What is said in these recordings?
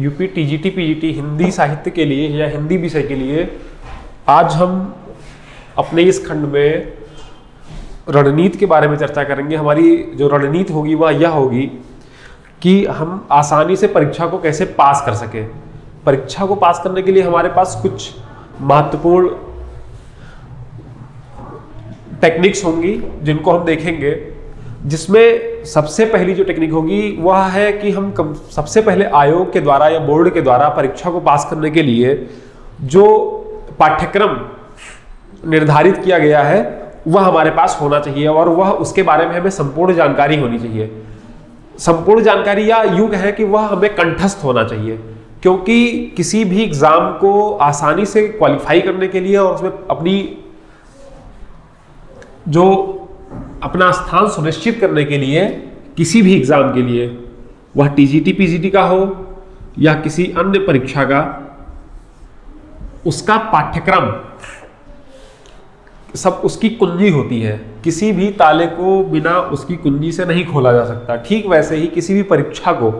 UP TGT PGT Hindi साहित्य के लिए या हिंदी विषय के लिए आज हम अपने इस खंड में रणनीति के बारे में चर्चा करेंगे। हमारी जो रणनीति होगी, वह यह होगी कि हम आसानी से परीक्षा को कैसे पास कर सकें। परीक्षा को पास करने के लिए हमारे पास कुछ महत्वपूर्ण टेक्निक्स होंगी, जिनको हम देखेंगे। जिसमें सबसे पहली जो टेक्निक होगी वह है कि हम कम, सबसे पहले आयोग के द्वारा या बोर्ड के द्वारा परीक्षा को पास करने के लिए जो पाठ्यक्रम निर्धारित किया गया है वह हमारे पास होना चाहिए और वह उसके बारे में हमें संपूर्ण जानकारी होनी चाहिए। संपूर्ण जानकारी या यूँ कहें कि वह हमें कंठस्थ होना चाहिए क्योंकि किसी भी एग्ज़ाम को आसानी से क्वालिफाई करने के लिए और उसमें अपनी जो अपना स्थान सुनिश्चित करने के लिए किसी भी एग्ज़ाम के लिए, वह टीजीटी पीजीटी का हो या किसी अन्य परीक्षा का, उसका पाठ्यक्रम, सब उसकी कुंजी होती है। किसी भी ताले को बिना उसकी कुंजी से नहीं खोला जा सकता। ठीक वैसे ही किसी भी परीक्षा को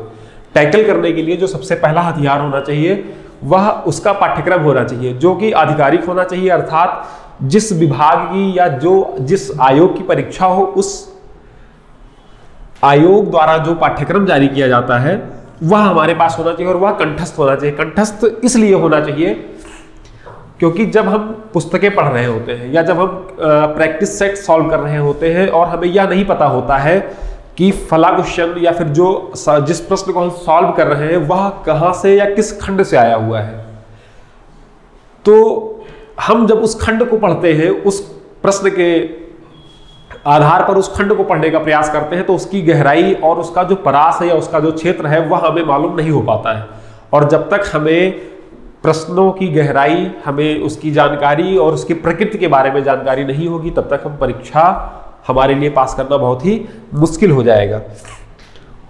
टैकल करने के लिए जो सबसे पहला हथियार होना चाहिए, वह उसका पाठ्यक्रम होना चाहिए, जो कि आधिकारिक होना चाहिए, अर्थात जिस विभाग की या जो जिस आयोग की परीक्षा हो, उस आयोग द्वारा जो पाठ्यक्रम जारी किया जाता है, वह हमारे पास होना चाहिए और वह कंठस्थ होना चाहिए। कंठस्थ इसलिए होना चाहिए क्योंकि जब हम पुस्तकें पढ़ रहे होते हैं या जब हम प्रैक्टिस सेट सॉल्व कर रहे होते हैं और हमें यह नहीं पता होता है कि फला क्वेश्चन या फिर जो जिस प्रश्न को हम सॉल्व कर रहे हैं, वह कहाँ से या किस खंड से आया हुआ है। तो हम जब उस खंड को पढ़ते हैं, उस प्रश्न के आधार पर उस खंड को पढ़ने का प्रयास करते हैं तो उसकी गहराई और उसका जो परास है या उसका जो क्षेत्र है, वह हमें मालूम नहीं हो पाता है। और जब तक हमें प्रश्नों की गहराई, हमें उसकी जानकारी और उसकी प्रकृति के बारे में जानकारी नहीं होगी, तब तक हम परीक्षा हमारे लिए पास करना बहुत ही मुश्किल हो जाएगा।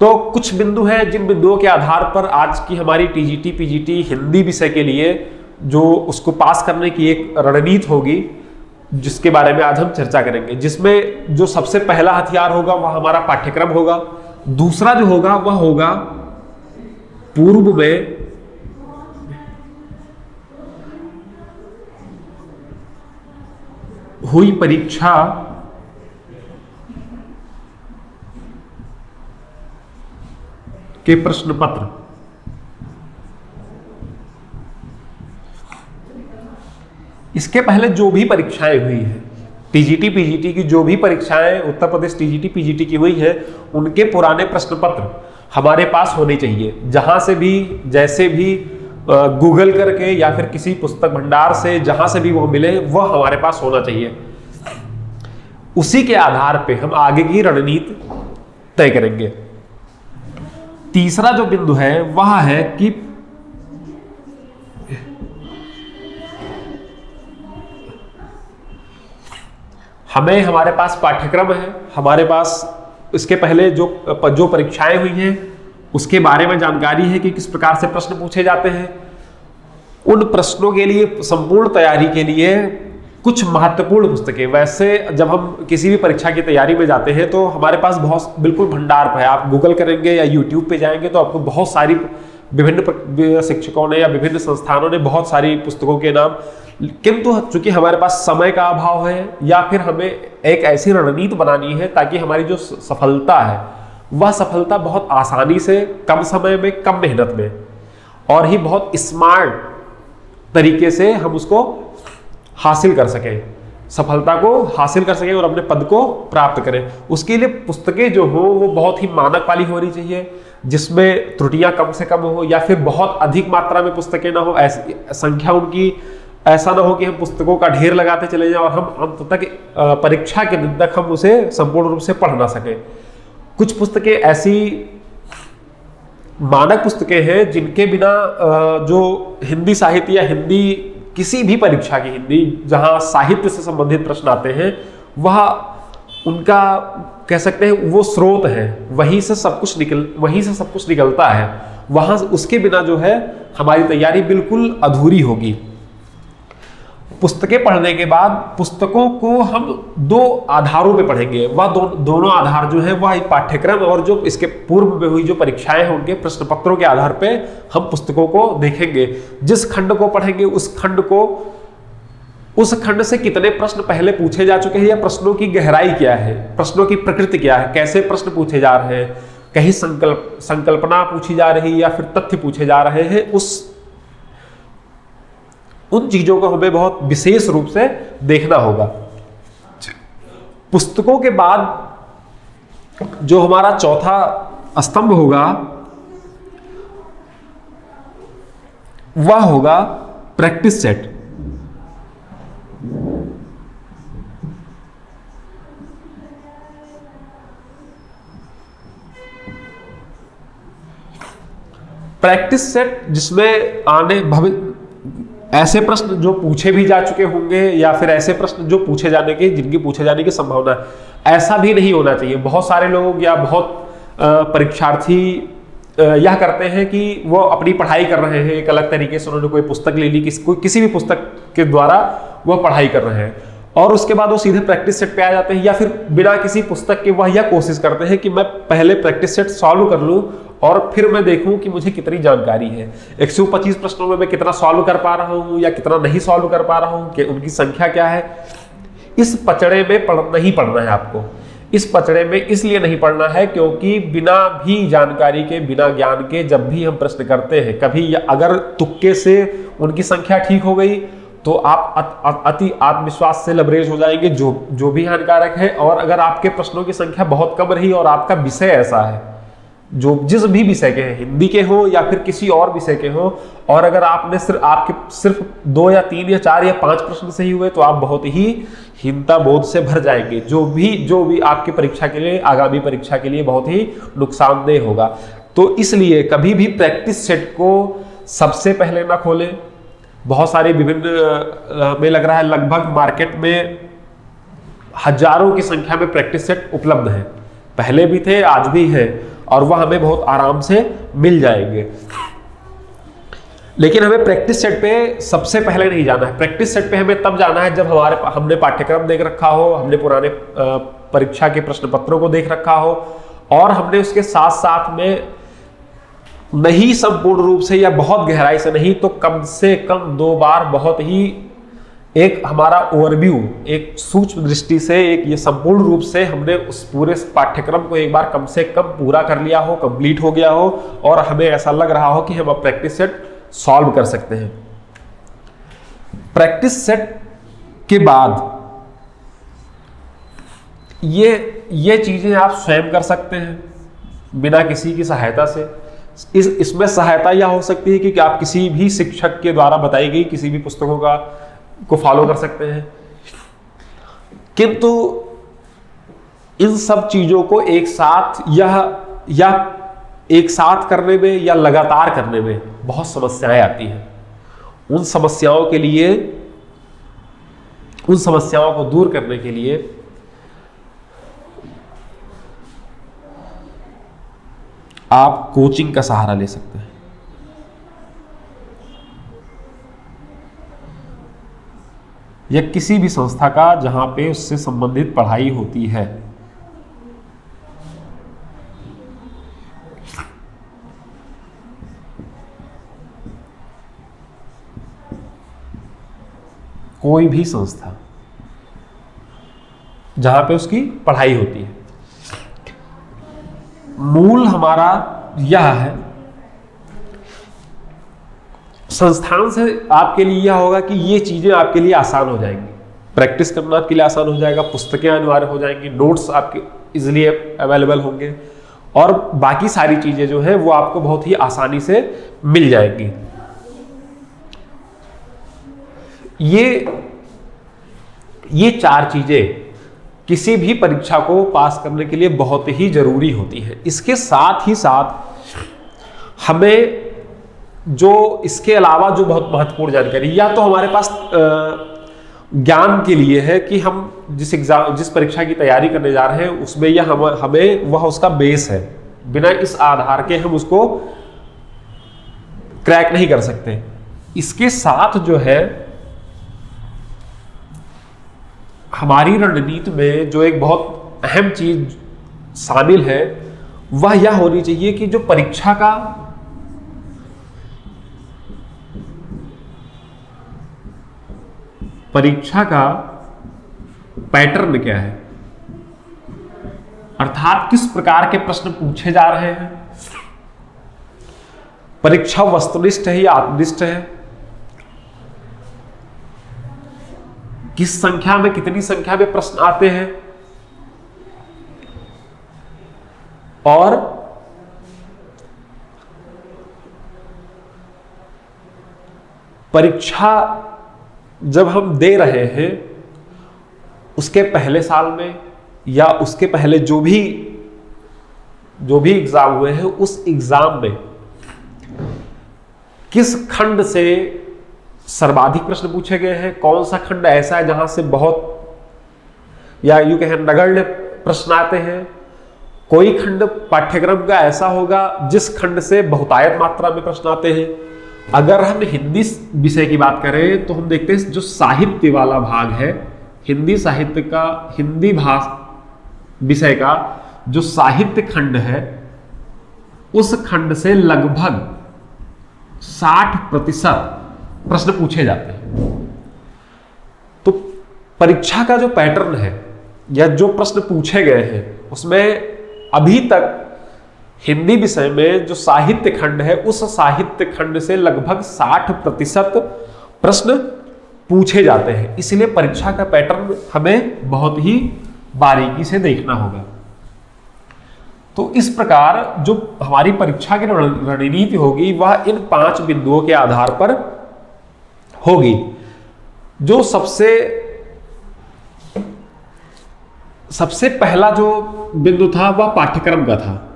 तो कुछ बिंदु हैं, जिन बिंदुओं के आधार पर आज की हमारी टीजीटी पीजीटी हिंदी विषय के लिए जो उसको पास करने की एक रणनीति होगी, जिसके बारे में आज हम चर्चा करेंगे, जिसमें जो सबसे पहला हथियार होगा, वह हमारा पाठ्यक्रम होगा। दूसरा जो होगा, वह होगा पूर्व में हुई परीक्षा के प्रश्न पत्र। इसके पहले जो भी परीक्षाएँ हुई हैं टीजीटी पीजीटी की जो भी परीक्षाएँ उत्तर प्रदेश टीजीटी पीजीटी की हुई है, उनके पुराने प्रश्न पत्र हमारे पास होने चाहिए। जहाँ से भी, जैसे भी गूगल करके या फिर किसी पुस्तक भंडार से जहाँ से भी वो मिले, वह हमारे पास होना चाहिए। उसी के आधार पे हम आगे की रणनीति तय करेंगे। तीसरा जो बिंदु है, वह है कि हमें हमारे पास पाठ्यक्रम है, हमारे पास इसके पहले जो जो परीक्षाएँ हुई हैं, उसके बारे में जानकारी है कि किस प्रकार से प्रश्न पूछे जाते हैं। उन प्रश्नों के लिए संपूर्ण तैयारी के लिए कुछ महत्वपूर्ण पुस्तकें। वैसे जब हम किसी भी परीक्षा की तैयारी में जाते हैं तो हमारे पास बहुत, बिल्कुल भंडार है। आप गूगल करेंगे या यूट्यूब पे जाएँगे तो आपको बहुत सारी विभिन्न शिक्षकों ने या विभिन्न संस्थानों ने बहुत सारी पुस्तकों के नाम किंतु चूँकि हमारे पास समय का अभाव है, या फिर हमें एक ऐसी रणनीति बनानी है ताकि हमारी जो सफलता है, वह सफलता बहुत आसानी से, कम समय में, कम मेहनत में और ही बहुत स्मार्ट तरीके से हम उसको हासिल कर सकें। सफलता को हासिल कर सकें और अपने पद को प्राप्त करें। उसके लिए पुस्तकें जो हो, वो बहुत ही मानक वाली होनी चाहिए, जिसमें त्रुटियाँ कम से कम हो या फिर बहुत अधिक मात्रा में पुस्तकें ना हो, ऐसी संख्या उनकी ऐसा ना हो कि हम पुस्तकों का ढेर लगाते चले जाएँ और हम अंत तक परीक्षा के दिन तक हम उसे संपूर्ण रूप से पढ़ ना सकें। कुछ पुस्तकें ऐसी मानक पुस्तकें हैं जिनके बिना जो हिंदी साहित्य या हिंदी किसी भी परीक्षा की हिंदी, जहाँ साहित्य से संबंधित प्रश्न आते हैं, वह उनका कह सकते हैं वो स्रोत है। वहीं से सब कुछ निकल, वहीं से सब कुछ निकलता है। वहाँ उसके बिना जो है हमारी तैयारी बिल्कुल अधूरी होगी। पुस्तकें पढ़ने के बाद पुस्तकों को हम दो आधारों पे पढ़ेंगे। वह दो, दोनों आधार जो है वह पाठ्यक्रम और जो इसके पूर्व में हुई जो परीक्षाएँ हैं उनके प्रश्न पत्रों के आधार पे हम पुस्तकों को देखेंगे। जिस खंड को पढ़ेंगे उस खंड को उस खंड से कितने प्रश्न पहले पूछे जा चुके हैं या प्रश्नों की गहराई क्या है? प्रश्नों की प्रकृति क्या है? कैसे प्रश्न पूछे जा रहे हैं? कहीं संकल्प संकल्पना पूछी जा रही है या फिर तथ्य पूछे जा रहे हैं? उस उन चीज़ों को हमें बहुत विशेष रूप से देखना होगा। पुस्तकों के बाद जो हमारा चौथा स्तंभ होगा वह होगा प्रैक्टिस सेट। प्रैक्टिस सेट जिसमें आने भविष्य ऐसे प्रश्न जो पूछे भी जा चुके होंगे या फिर ऐसे प्रश्न जो पूछे जाने के जिनकी पूछे जाने की संभावना है ऐसा भी नहीं होना चाहिए। बहुत सारे लोग या बहुत परीक्षार्थी यह करते हैं कि वो अपनी पढ़ाई कर रहे हैं एक अलग तरीके से उन्होंने कोई पुस्तक ले ली किस, कोई किसी भी पुस्तक के द्वारा वह पढ़ाई कर रहे हैं। और उसके बाद वो सीधे प्रैक्टिस सेट पे आ जाते हैं या फिर बिना किसी पुस्तक के वह यह कोशिश करते हैं कि मैं पहले प्रैक्टिस सेट सॉल्व कर लूँ और फिर मैं देखूँ कि मुझे कितनी जानकारी है। 125 प्रश्नों में मैं कितना सॉल्व कर पा रहा हूँ या कितना नहीं सॉल्व कर पा रहा हूँ, कि उनकी संख्या क्या है। इस पचड़े में पढ़, नहीं पढ़ना है आपको। इस पचड़े में इसलिए नहीं पढ़ना है क्योंकि बिना भी जानकारी के, बिना ज्ञान के जब भी हम प्रश्न करते हैं, कभी अगर तुक्के से उनकी संख्या ठीक हो गई तो आप अति आत्मविश्वास से लबरेज हो जाएँगे, जो जो भी हानिकारक है। और अगर आपके प्रश्नों की संख्या बहुत कम रही और आपका विषय ऐसा है जो जिस भी विषय के हैं, हिंदी के हो या फिर किसी और विषय के हो, और अगर आपने सिर्फ़ आपके सिर्फ़ दो या तीन या चार या पाँच प्रश्न सही हुए तो आप बहुत ही हिंता बोध से भर जाएँगे। जो भी जो भी आपकी परीक्षा के लिए, आगामी परीक्षा के लिए बहुत ही नुकसानदेह होगा। तो इसलिए कभी भी प्रैक्टिस सेट को सबसे पहले ना खोलें। बहुत सारे विभिन्न हमें लग रहा है, लगभग मार्केट में हज़ारों की संख्या में प्रैक्टिस सेट उपलब्ध है। पहले भी थे, आज भी है। और वह हमें बहुत आराम से मिल जाएँगे। लेकिन हमें प्रैक्टिस सेट पे सबसे पहले नहीं जाना है। प्रैक्टिस सेट पे हमें तब जाना है जब हमारे हमने पाठ्यक्रम देख रखा हो, हमने पुराने परीक्षा के प्रश्न पत्रों को देख रखा हो, और हमने उसके साथ साथ में नहीं संपूर्ण रूप से या बहुत गहराई से नहीं तो कम से कम दो बार बहुत ही एक हमारा ओवरव्यू एक सूक्ष्म दृष्टि से, एक ये संपूर्ण रूप से हमने उस पूरे पाठ्यक्रम को एक बार कम से कम पूरा कर लिया हो कंप्लीट हो गया हो, और हमें ऐसा लग रहा हो कि हम अब प्रैक्टिस सेट सॉल्व कर सकते हैं। प्रैक्टिस सेट के बाद, ये ये चीज़ें आप स्वयं कर सकते हैं, बिना किसी की सहायता से। इस, इसमें सहायता यह हो सकती है कि कि आप किसी भी शिक्षक के द्वारा बताई गई किसी भी पुस्तकों का को फॉलो कर सकते हैं। किंतु इन सब चीज़ों को एक साथ यह, या एक साथ करने में या लगातार करने में बहुत समस्याएँ आती हैं। उन समस्याओं के लिए, उन समस्याओं को दूर करने के लिए आप कोचिंग का सहारा ले सकते हैं। या किसी भी संस्था का जहाँ पे उससे संबंधित पढ़ाई होती है। कोई भी संस्था जहाँ पे उसकी पढ़ाई होती है। मूल हमारा यह है संस्थान से आपके लिए यह होगा कि ये चीज़ें आपके लिए आसान हो जाएँगी। प्रैक्टिस करना आपके लिए आसान हो जाएगा, पुस्तकें अनिवार्य हो जाएँगी नोट्स आपके इजिली अवेलेबल होंगे और बाकी सारी चीज़ें जो है वो आपको बहुत ही आसानी से मिल जाएँगी। ये ये चार चीज़ें किसी भी परीक्षा को पास करने के लिए बहुत ही ज़रूरी होती है। इसके साथ ही साथ हमें जो इसके अलावा जो बहुत महत्वपूर्ण जानकारी, या तो हमारे पास ज्ञान के लिए है कि हम जिस एग्ज़ाम जिस परीक्षा की तैयारी करने जा रहे हैं, उसमें यह हम, हमें वह उसका बेस है। बिना इस आधार के हम उसको क्रैक नहीं कर सकते। इसके साथ जो है, हमारी रणनीति में जो एक बहुत अहम चीज़ शामिल है, वह यह होनी चाहिए कि जो परीक्षा का परीक्षा का पैटर्न क्या है? अर्थात किस प्रकार के प्रश्न पूछे जा रहे हैं? परीक्षा वस्तुनिष्ठ है या आत्मनिष्ठ है? किस संख्या में कितनी संख्या में प्रश्न आते हैं? और परीक्षा जब हम दे रहे हैं, उसके पहले साल में या उसके पहले जो भी जो भी एग्ज़ाम हुए हैं, उस एग्ज़ाम में किस खंड से सर्वाधिक प्रश्न पूछे गए हैं? कौन सा खंड ऐसा है जहाँ से बहुत, या यू कहें, नगण्य प्रश्न आते हैं? कोई खंड पाठ्यक्रम का ऐसा होगा जिस खंड से बहुतायत मात्रा में प्रश्न आते हैं। अगर हम हिंदी विषय की बात करें तो हम देखते हैं जो साहित्य वाला भाग है, हिंदी साहित्य का, हिंदी भाषा विषय का जो साहित्य खंड है, उस खंड से लगभग 60 प्रतिशत प्रश्न पूछे जाते हैं। तो परीक्षा का जो पैटर्न है, या जो प्रश्न पूछे गए हैं, उसमें अभी तक हिंदी विषय में जो साहित्य खंड है, उस साहित्य खंड से लगभग 60 प्रतिशत प्रश्न पूछे जाते हैं। इसलिए परीक्षा का पैटर्न हमें बहुत ही बारीकी से देखना होगा। तो इस प्रकार जो हमारी परीक्षा की रणनीति होगी, वह इन पाँच बिंदुओं के आधार पर होगी। जो सबसे सबसे पहला जो बिंदु था, वह पाठ्यक्रम का था।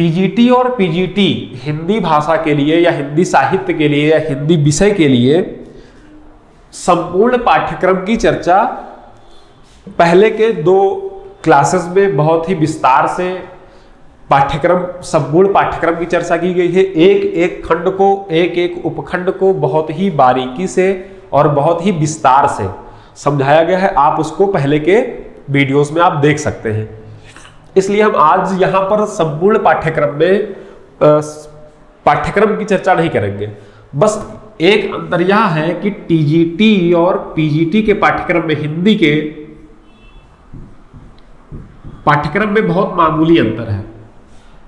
टीजीटी और पीजीटी हिंदी भाषा के लिए या हिंदी साहित्य के लिए या हिंदी विषय के लिए संपूर्ण पाठ्यक्रम की चर्चा पहले के दो क्लासेस में बहुत ही विस्तार से पाठ्यक्रम, संपूर्ण पाठ्यक्रम की चर्चा की गई है। एक एक खंड को, एक एक उपखंड को बहुत ही बारीकी से और बहुत ही विस्तार से समझाया गया है। आप उसको पहले के वीडियोस में आप देख सकते हैं। इसलिए हम आज यहाँ पर संपूर्ण पाठ्यक्रम में पाठ्यक्रम की चर्चा नहीं करेंगे। बस एक अंतर यह है कि टीजीटी और पीजीटी के पाठ्यक्रम में हिंदी के पाठ्यक्रम में बहुत मामूली अंतर है।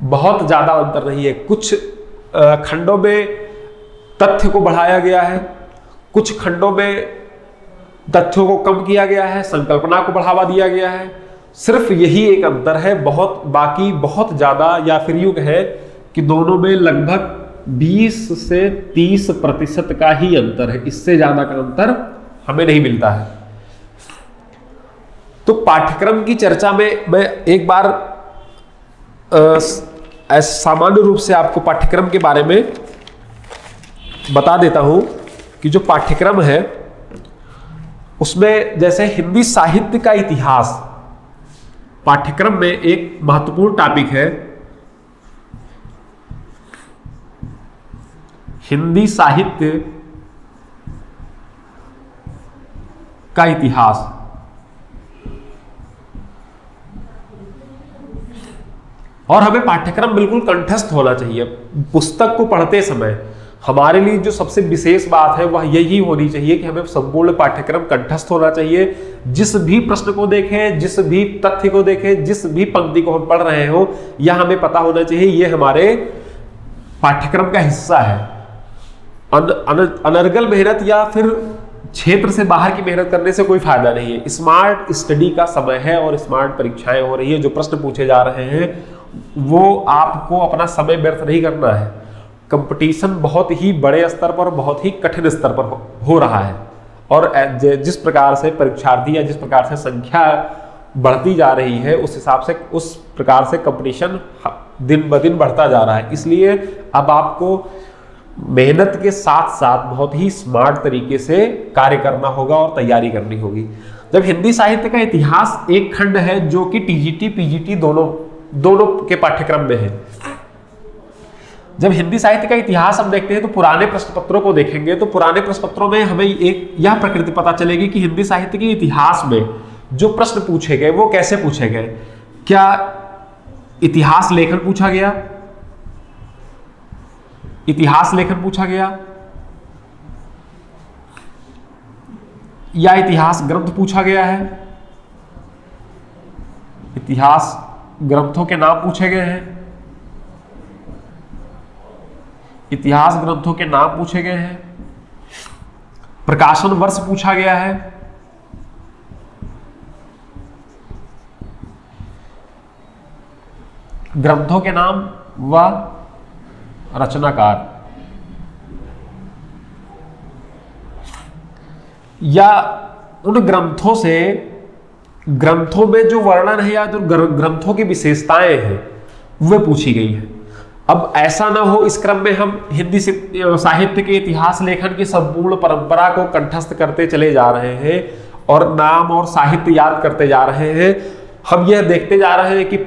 बहुत ज़्यादा अंतर नहीं है। कुछ खंडों में तथ्य को बढ़ाया गया है, कुछ खंडों में तथ्यों को कम किया गया है, संकल्पना को बढ़ावा दिया गया है सिर्फ़ यही एक अंतर है, बहुत, बाकी बहुत ज़्यादा या फिर युग है कि दोनों में लगभग 20 से 30 प्रतिशत का ही अंतर है। इससे ज़्यादा का अंतर हमें नहीं मिलता है। तो पाठ्यक्रम की चर्चा में मैं एक बार सामान्य रूप से आपको पाठ्यक्रम के बारे में बता देता हूँ कि जो पाठ्यक्रम है, उसमें जैसे हिंदी साहित्य का इतिहास पाठ्यक्रम में एक महत्वपूर्ण टॉपिक है। हिंदी साहित्य का इतिहास। और हमें पाठ्यक्रम बिल्कुल कंठस्थ होना चाहिए। पुस्तक को पढ़ते समय हमारे लिए जो सबसे विशेष बात है वह यही होनी चाहिए कि हमें संपूर्ण पाठ्यक्रम कंठस्थ होना चाहिए। जिस भी प्रश्न को देखें जिस भी तथ्य को देखें जिस भी पंक्ति को हम पढ़ रहे हो यह हमें पता होना चाहिए यह हमारे पाठ्यक्रम का हिस्सा है। अन, अन, अनर्गल मेहनत या फिर क्षेत्र से बाहर की मेहनत करने से कोई फ़ायदा नहीं है। स्मार्ट स्टडी का समय है और स्मार्ट परीक्षाएँ हो रही है जो प्रश्न पूछे जा रहे हैं वो आपको अपना समय व्यर्थ नहीं करना है। कंपटीशन बहुत ही बड़े स्तर पर, बहुत ही कठिन स्तर पर हो रहा है। और जिस प्रकार से परीक्षार्थी या जिस प्रकार से संख्या बढ़ती जा रही है, उस हिसाब से, उस प्रकार से कंपटीशन दिन ब दिन बढ़ता जा रहा है। इसलिए अब आपको मेहनत के साथ साथ बहुत ही स्मार्ट तरीके से कार्य करना होगा और तैयारी करनी होगी। जब हिंदी साहित्य का इतिहास एक खंड है, जो कि टीजीटी पीजीटी दोनों दोनों के पाठ्यक्रम में है जब हिंदी साहित्य का इतिहास हम देखते हैं तो पुराने प्रश्न पत्रों को देखेंगे तो पुराने प्रश्न पत्रों में हमें एक, यह प्रकृति पता चलेगी कि हिंदी साहित्य के इतिहास में जो प्रश्न पूछे गए, वो कैसे पूछे गए? क्या इतिहास लेखन पूछा गया? इतिहास लेखन पूछा गया? या इतिहास ग्रंथ पूछा गया है? इतिहास ग्रंथों के नाम पूछे गए हैं। इतिहास ग्रंथों के नाम पूछे गए हैं। प्रकाशन वर्ष पूछा गया है। ग्रंथों के नाम व रचनाकार। या उन ग्रंथों से, ग्रंथों में जो वर्णन है या जो ग्रंथों की विशेषताएँ हैं, वे पूछी गई हैं। अब ऐसा ना हो इस क्रम में हम हिंदी साहित्य के इतिहास लेखन की संपूर्ण परंपरा को कंठस्थ करते चले जा रहे हैं और नाम और साहित्य याद करते जा रहे हैं। हम यह देखते जा रहे हैं कि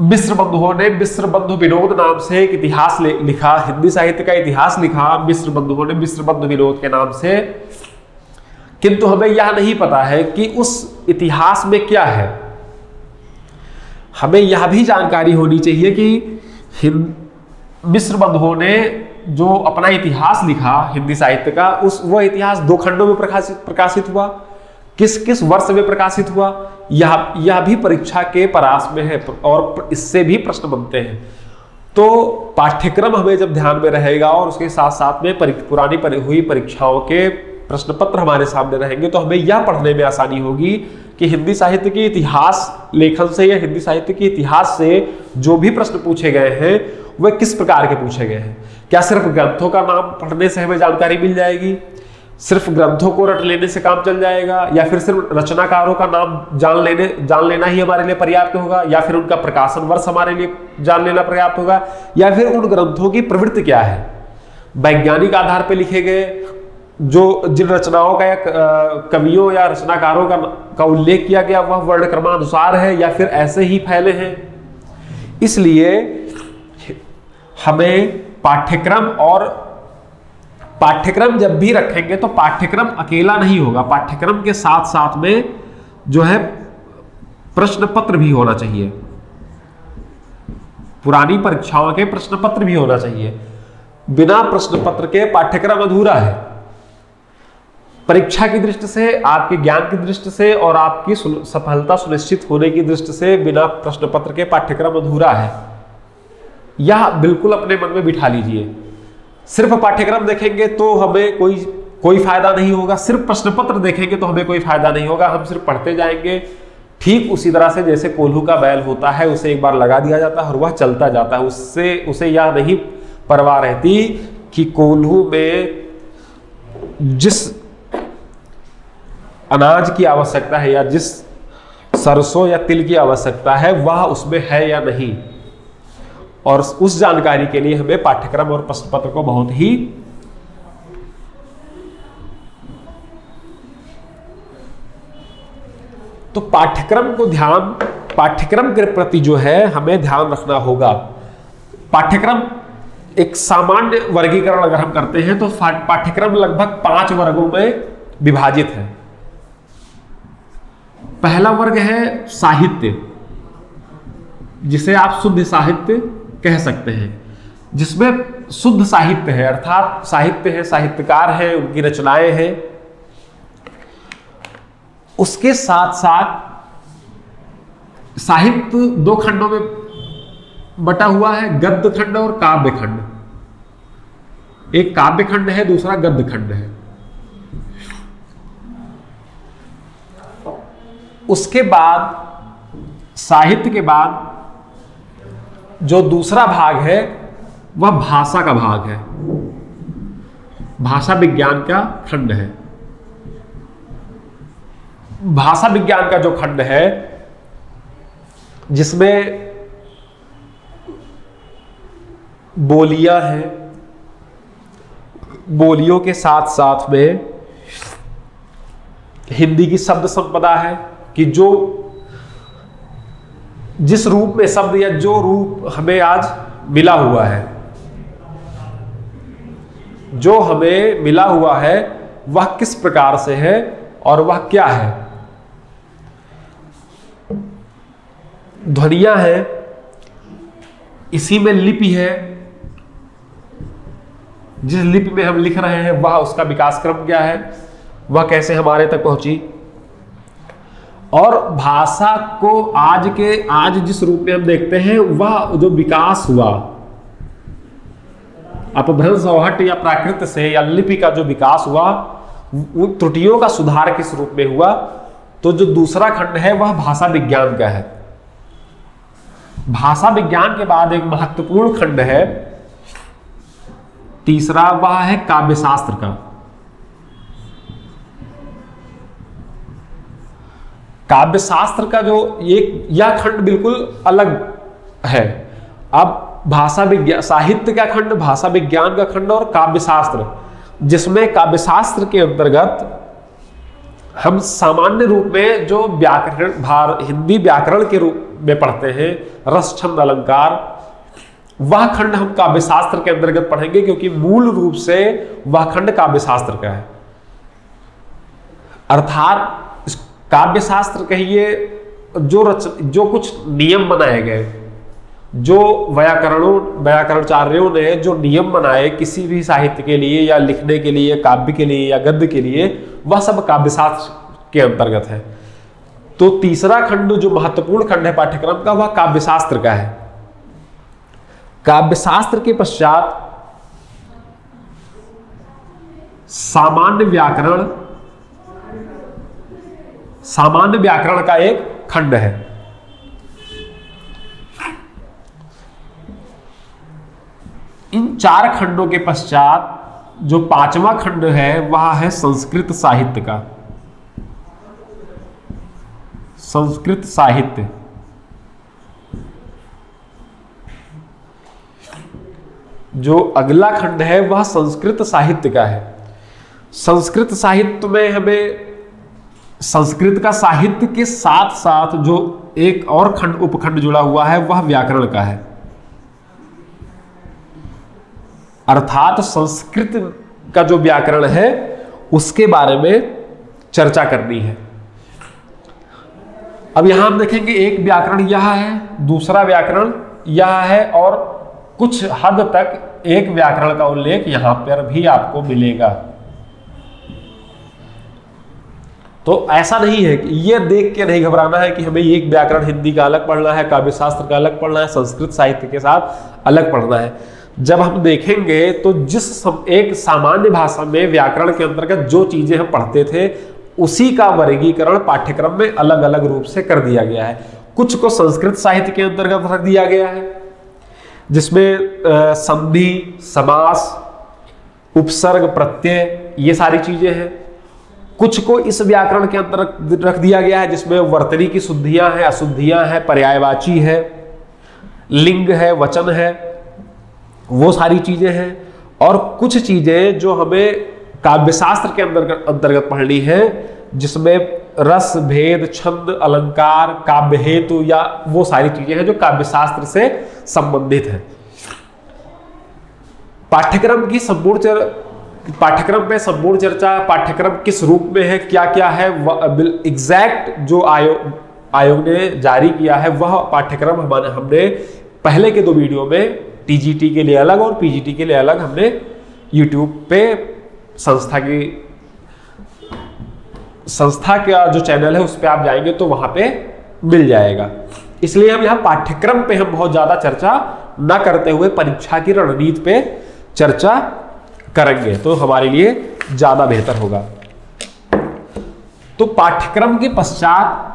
मिश्र बंधुओं ने मिश्र बंधु विनोद नाम से एक इतिहास लिखा, हिंदी साहित्य का इतिहास लिखा मिश्र बंधुओं ने मिश्र बंधु विनोद के नाम से। किंतु हमें यह नहीं पता है कि उस इतिहास में क्या है। हमें यह भी जानकारी होनी चाहिए कि मिश्र बंधुओं ने जो अपना इतिहास लिखा हिंदी साहित्य का उस वह इतिहास दो खंडों में प्रकाशित प्रकाशित हुआ। किस किस वर्ष में प्रकाशित हुआ? यह यह भी परीक्षा के परास में है और इससे भी प्रश्न बनते हैं। तो पाठ्यक्रम हमें जब ध्यान में रहेगा और उसके साथ साथ में पुरानी परि, हुई परीक्षाओं के प्रश्न पत्र हमारे सामने रहेंगे तो हमें यह पढ़ने में आसानी होगी कि हिंदी साहित्य के इतिहास, लेखन से या हिंदी साहित्य के इतिहास से जो भी प्रश्न पूछे गए हैं, वे किस प्रकार के पूछे गए हैं? क्या सिर्फ़ ग्रंथों का नाम पढ़ने से हमें जानकारी मिल जाएगी? सिर्फ़ ग्रंथों को रट लेने से काम चल जाएगा? या फिर सिर्फ़ रचनाकारों का नाम जान लेने, जान लेना ही हमारे लिए पर्याप्त होगा? या फिर उनका प्रकाशन वर्ष हमारे लिए जान लेना पर्याप्त होगा? या फिर उन ग्रंथों की प्रवृत्ति क्या है? वैज्ञानिक आधार पर लिखे गए जो जिन रचनाओं का या कवियों या रचनाकारों का का उल्लेख किया गया, वह वर्ण क्रमानुसार है या फिर ऐसे ही फैले हैं। इसलिए हमें पाठ्यक्रम और पाठ्यक्रम जब भी रखेंगे तो पाठ्यक्रम अकेला नहीं होगा। पाठ्यक्रम के साथ साथ में जो है प्रश्न पत्र भी होना चाहिए। पुरानी परीक्षाओं के प्रश्न पत्र भी होना चाहिए। बिना प्रश्न पत्र के पाठ्यक्रम अधूरा है। परीक्षा की दृष्टि से, आपके ज्ञान की दृष्टि से और आपकी सफलता सुनिश्चित होने की दृष्टि से बिना प्रश्न पत्र के पाठ्यक्रम अधूरा है। यह बिल्कुल अपने मन में बिठा लीजिए। सिर्फ़ पाठ्यक्रम देखेंगे तो हमें कोई कोई फ़ायदा नहीं होगा। सिर्फ़ प्रश्न पत्र देखेंगे तो हमें कोई फ़ायदा नहीं होगा। हम सिर्फ़ पढ़ते जाएँगे। ठीक उसी तरह से जैसे कोल्हू का बैल होता है, उसे एक बार लगा दिया जाता है और वह चलता जाता है। उससे, उसे यह नहीं परवाह रहती कि कोल्हू में जिस अनाज की आवश्यकता है या जिस सरसों या तिल की आवश्यकता है, वह उसमें है या नहीं? और उस जानकारी के लिए हमें पाठ्यक्रम और प्रश्न पत्र को बहुत ही तो पाठ्यक्रम को ध्यान, पाठ्यक्रम के प्रति जो है, हमें ध्यान रखना होगा। पाठ्यक्रम एक सामान्य वर्गीकरण अगर हम करते हैं तो पाठ्यक्रम लगभग पाँच वर्गों में विभाजित है। पहला वर्ग है साहित्य, जिसे आप शुद्ध साहित्य कह सकते हैं, जिसमें शुद्ध साहित्य है, अर्थात साहित्य है, साहित्यकार है, उनकी रचनाएँ हैं। उसके साथ साथ साहित्य दो खंडों में बटा हुआ है, गद्य खंड और काव्य खंड। एक काव्य खंड है, दूसरा गद्य खंड है। उसके बाद, साहित्य के बाद जो दूसरा भाग है, वह भाषा का भाग है। भाषा विज्ञान का खंड है। भाषा विज्ञान का जो खंड है, जिसमें बोलियाँ हैं, बोलियों के साथ साथ में हिंदी की शब्द संपदा है कि जो जिस रूप में शब्द या जो रूप हमें आज मिला हुआ है, जो हमें मिला हुआ है, वह किस प्रकार से है और वह क्या है? ध्वनिया है, इसी में लिपि है। जिस लिपि में हम लिख रहे हैं, वह उसका विकास क्रम क्या है? वह कैसे हमारे तक पहुँची? और भाषा को आज के, आज जिस रूप में हम देखते हैं, वह जो विकास हुआ। अपभ्रंश या प्राकृत से या लिपि का जो विकास हुआ उन त्रुटियों का सुधार किस रूप में हुआ तो जो दूसरा खंड है, वह भाषा विज्ञान का है। भाषा विज्ञान के बाद एक महत्वपूर्ण खंड है, तीसरा वह है काव्यशास्त्र का। काव्यशास्त्र का जो एक यह खंड बिल्कुल अलग है। अब भाषा विज्ञान साहित्य का खंड, भाषा विज्ञान का खंड और काव्यशास्त्र, जिसमें काव्यशास्त्र के अंतर्गत हम सामान्य रूप में जो व्याकरण, भार, हिंदी व्याकरण के रूप में पढ़ते हैं, रस, छंद, अलंकार, वह खंड हम काव्यशास्त्र के अंतर्गत पढ़ेंगे क्योंकि मूल रूप से वह खंड काव्यशास्त्र का है। अर्थात काव्यशास्त्र कहिए, जो रच, जो कुछ नियम बनाए गए, जो व्याकरणों, व्याकरणचार्यों ने जो नियम बनाए किसी भी साहित्य के लिए या लिखने के लिए, काव्य के लिए या गद्य के लिए, वह सब काव्यशास्त्र के अंतर्गत है। तो तीसरा खंड, जो महत्वपूर्ण खंड है पाठ्यक्रम का, वह काव्यशास्त्र का है। काव्यशास्त्र के पश्चात सामान्य व्याकरण सामान्य व्याकरण का एक खंड है। इन चार खंडों के पश्चात जो पांचवा खंड है, वह है संस्कृत साहित्य का। संस्कृत साहित्य। जो अगला खंड है, वह संस्कृत साहित्य का है। संस्कृत साहित्य में हमें संस्कृत का साहित्य के साथ साथ जो एक और खंड, उपखंड जुड़ा हुआ है, वह व्याकरण का है। अर्थात संस्कृत का जो व्याकरण है, उसके बारे में चर्चा करनी है। अब यहाँ हम देखेंगे एक व्याकरण यह है, दूसरा व्याकरण यह है, और कुछ हद तक एक व्याकरण का उल्लेख यहाँ पर भी आपको मिलेगा। तो ऐसा नहीं है कि ये देख के नहीं घबराना है कि हमें एक व्याकरण हिंदी का अलग पढ़ना है काव्य शास्त्र का अलग पढ़ना है संस्कृत साहित्य के साथ अलग पढ़ना है। जब हम देखेंगे तो जिस सम, एक सामान्य भाषा में व्याकरण के अंतर्गत जो चीज़ें हम पढ़ते थे उसी का वर्गीकरण पाठ्यक्रम में अलग अलग रूप से कर दिया गया है। कुछ को संस्कृत साहित्य के अंतर्गत रख दिया गया है जिसमें संधि समास उपसर्ग प्रत्यय ये सारी चीज़ें हैं। कुछ को इस व्याकरण के अंतर्गत रख दिया गया है, जिसमें वर्तनी की शुद्धियाँ हैं, अशुद्धियाँ हैं, पर्यायवाची है, लिंग है, वचन है, वो सारी चीज़ें हैं। और कुछ चीज़ें जो हमें काव्यशास्त्र के अंतर्गत अंतर्गत पढ़नी है, जिसमें रस, भेद, छंद, अलंकार, काव्य हेतु या वो सारी चीज़ें हैं जो काव्यशास्त्र से संबंधित है। पाठ्यक्रम की संपूर्ण पाठ्यक्रम में संपूर्ण चर्चा, पाठ्यक्रम किस रूप में है क्या क्या है एग्जैक्ट जो आयोग आयोग ने जारी किया है, वह पाठ्यक्रम हमारे, हमने पहले के दो वीडियो में टीजीटी के लिए अलग और पीजीटी के लिए अलग हमने यूट्यूब पे संस्था की, संस्था का जो चैनल है उस पर आप जाएँगे तो वहाँ पे मिल जाएगा। इसलिए हम यहाँ पाठ्यक्रम पे हम बहुत ज़्यादा चर्चा न करते हुए परीक्षा की रणनीति पे चर्चा करेंगे तो हमारे लिए ज़्यादा बेहतर होगा। तो पाठ्यक्रम के पश्चात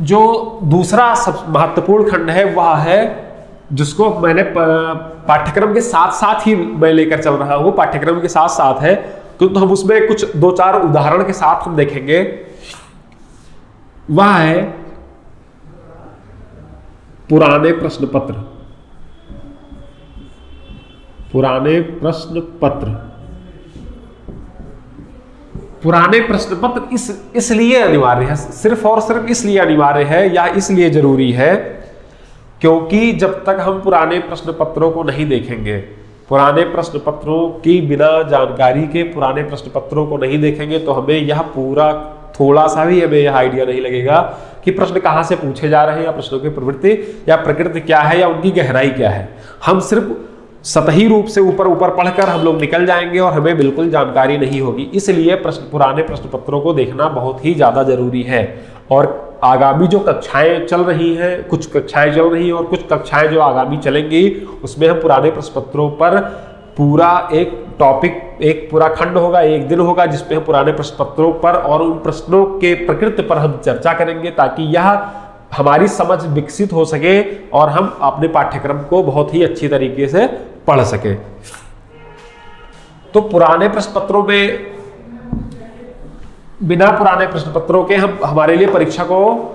जो दूसरा सब महत्वपूर्ण खंड है वह है जिसको मैंने पाठ्यक्रम के साथ साथ ही मैं लेकर चल रहा हूँ पाठ्यक्रम के साथ साथ है। तो, तो हम उसमें कुछ दो चार उदाहरण के साथ हम देखेंगे। वह है पुराने प्रश्न पत्र पुराने प्रश्न पत्र। पुराने प्रश्न पत्र इस, इसलिए अनिवार्य है, सिर्फ़ और सिर्फ़ इसलिए अनिवार्य है या इसलिए ज़रूरी है, क्योंकि जब तक हम पुराने प्रश्न पत्रों को नहीं देखेंगे, पुराने प्रश्न पत्रों की बिना जानकारी के पुराने प्रश्न पत्रों को नहीं देखेंगे तो हमें यह पूरा थोड़ा सा भी हमें यह आइडिया नहीं लगेगा कि प्रश्न कहाँ से पूछे जा रहे हैं या प्रश्नों की प्रवृत्ति या प्रकृति क्या है या उनकी गहराई क्या है। हम सिर्फ़ सतही रूप से ऊपर ऊपर पढ़कर हम लोग निकल जाएँगे और हमें बिल्कुल जानकारी नहीं होगी। इसलिए प्रश्न, पुराने प्रश्न पत्रों को देखना बहुत ही ज़्यादा ज़रूरी है। और आगामी जो कक्षाएँ चल रही हैं, कुछ कक्षाएँ चल रही हैं और कुछ कक्षाएँ जो आगामी चलेंगी, उसमें हम पुराने प्रश्न पत्रों पर पूरा एक टॉपिक एक पूरा खंड होगा, एक दिन होगा, जिसमें हम पुराने प्रश्न पत्रों पर और उन प्रश्नों के प्रकृति पर हम चर्चा करेंगे ताकि यह हमारी समझ विकसित हो सके और हम अपने पाठ्यक्रम को बहुत ही अच्छी तरीके से पढ़ सके। तो पुराने प्रश्न पत्रों में, बिना पुराने प्रश्न पत्रों के हम, हमारे लिए परीक्षा को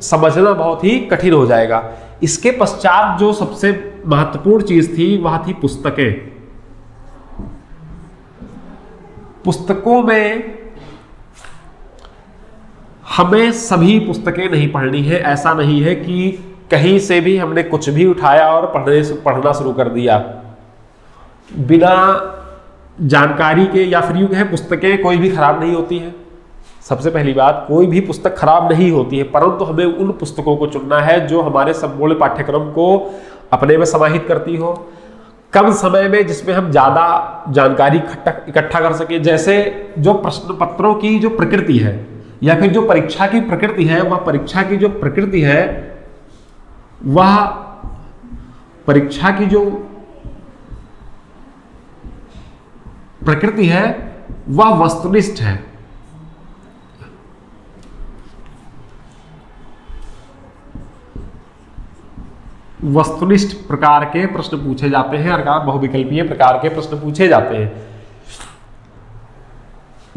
समझना बहुत ही कठिन हो जाएगा। इसके पश्चात जो सबसे महत्वपूर्ण चीज़ थी, वह थी पुस्तकें। पुस्तकों में हमें सभी पुस्तकें नहीं पढ़नी है, ऐसा नहीं है कि कहीं से भी हमने कुछ भी उठाया और पढ़ने पढ़ना शुरू कर दिया। बिना जानकारी के या फिर यूँ कहें, पुस्तकें कोई भी खराब नहीं होती हैं। सबसे पहली बात, कोई भी पुस्तक खराब नहीं होती है, परंतु हमें उन पुस्तकों को चुनना है जो हमारे संपूर्ण पाठ्यक्रम को अपने में समाहित करती हो। कम समय में जिसमें हम ज़्यादा जानकारी इकट्ठा कर सके, जैसे जो प्रश्न पत्रों की जो प्रकृति है। या फिर जो परीक्षा की प्रकृति है, वह परीक्षा की जो प्रकृति है, वह परीक्षा की जो प्रकृति है, वह वस्तुनिष्ठ है। वस्तुनिष्ठ प्रकार के प्रश्न पूछे जाते हैं अर्थात बहुविकल्पीय प्रकार के प्रश्न पूछे जाते हैं।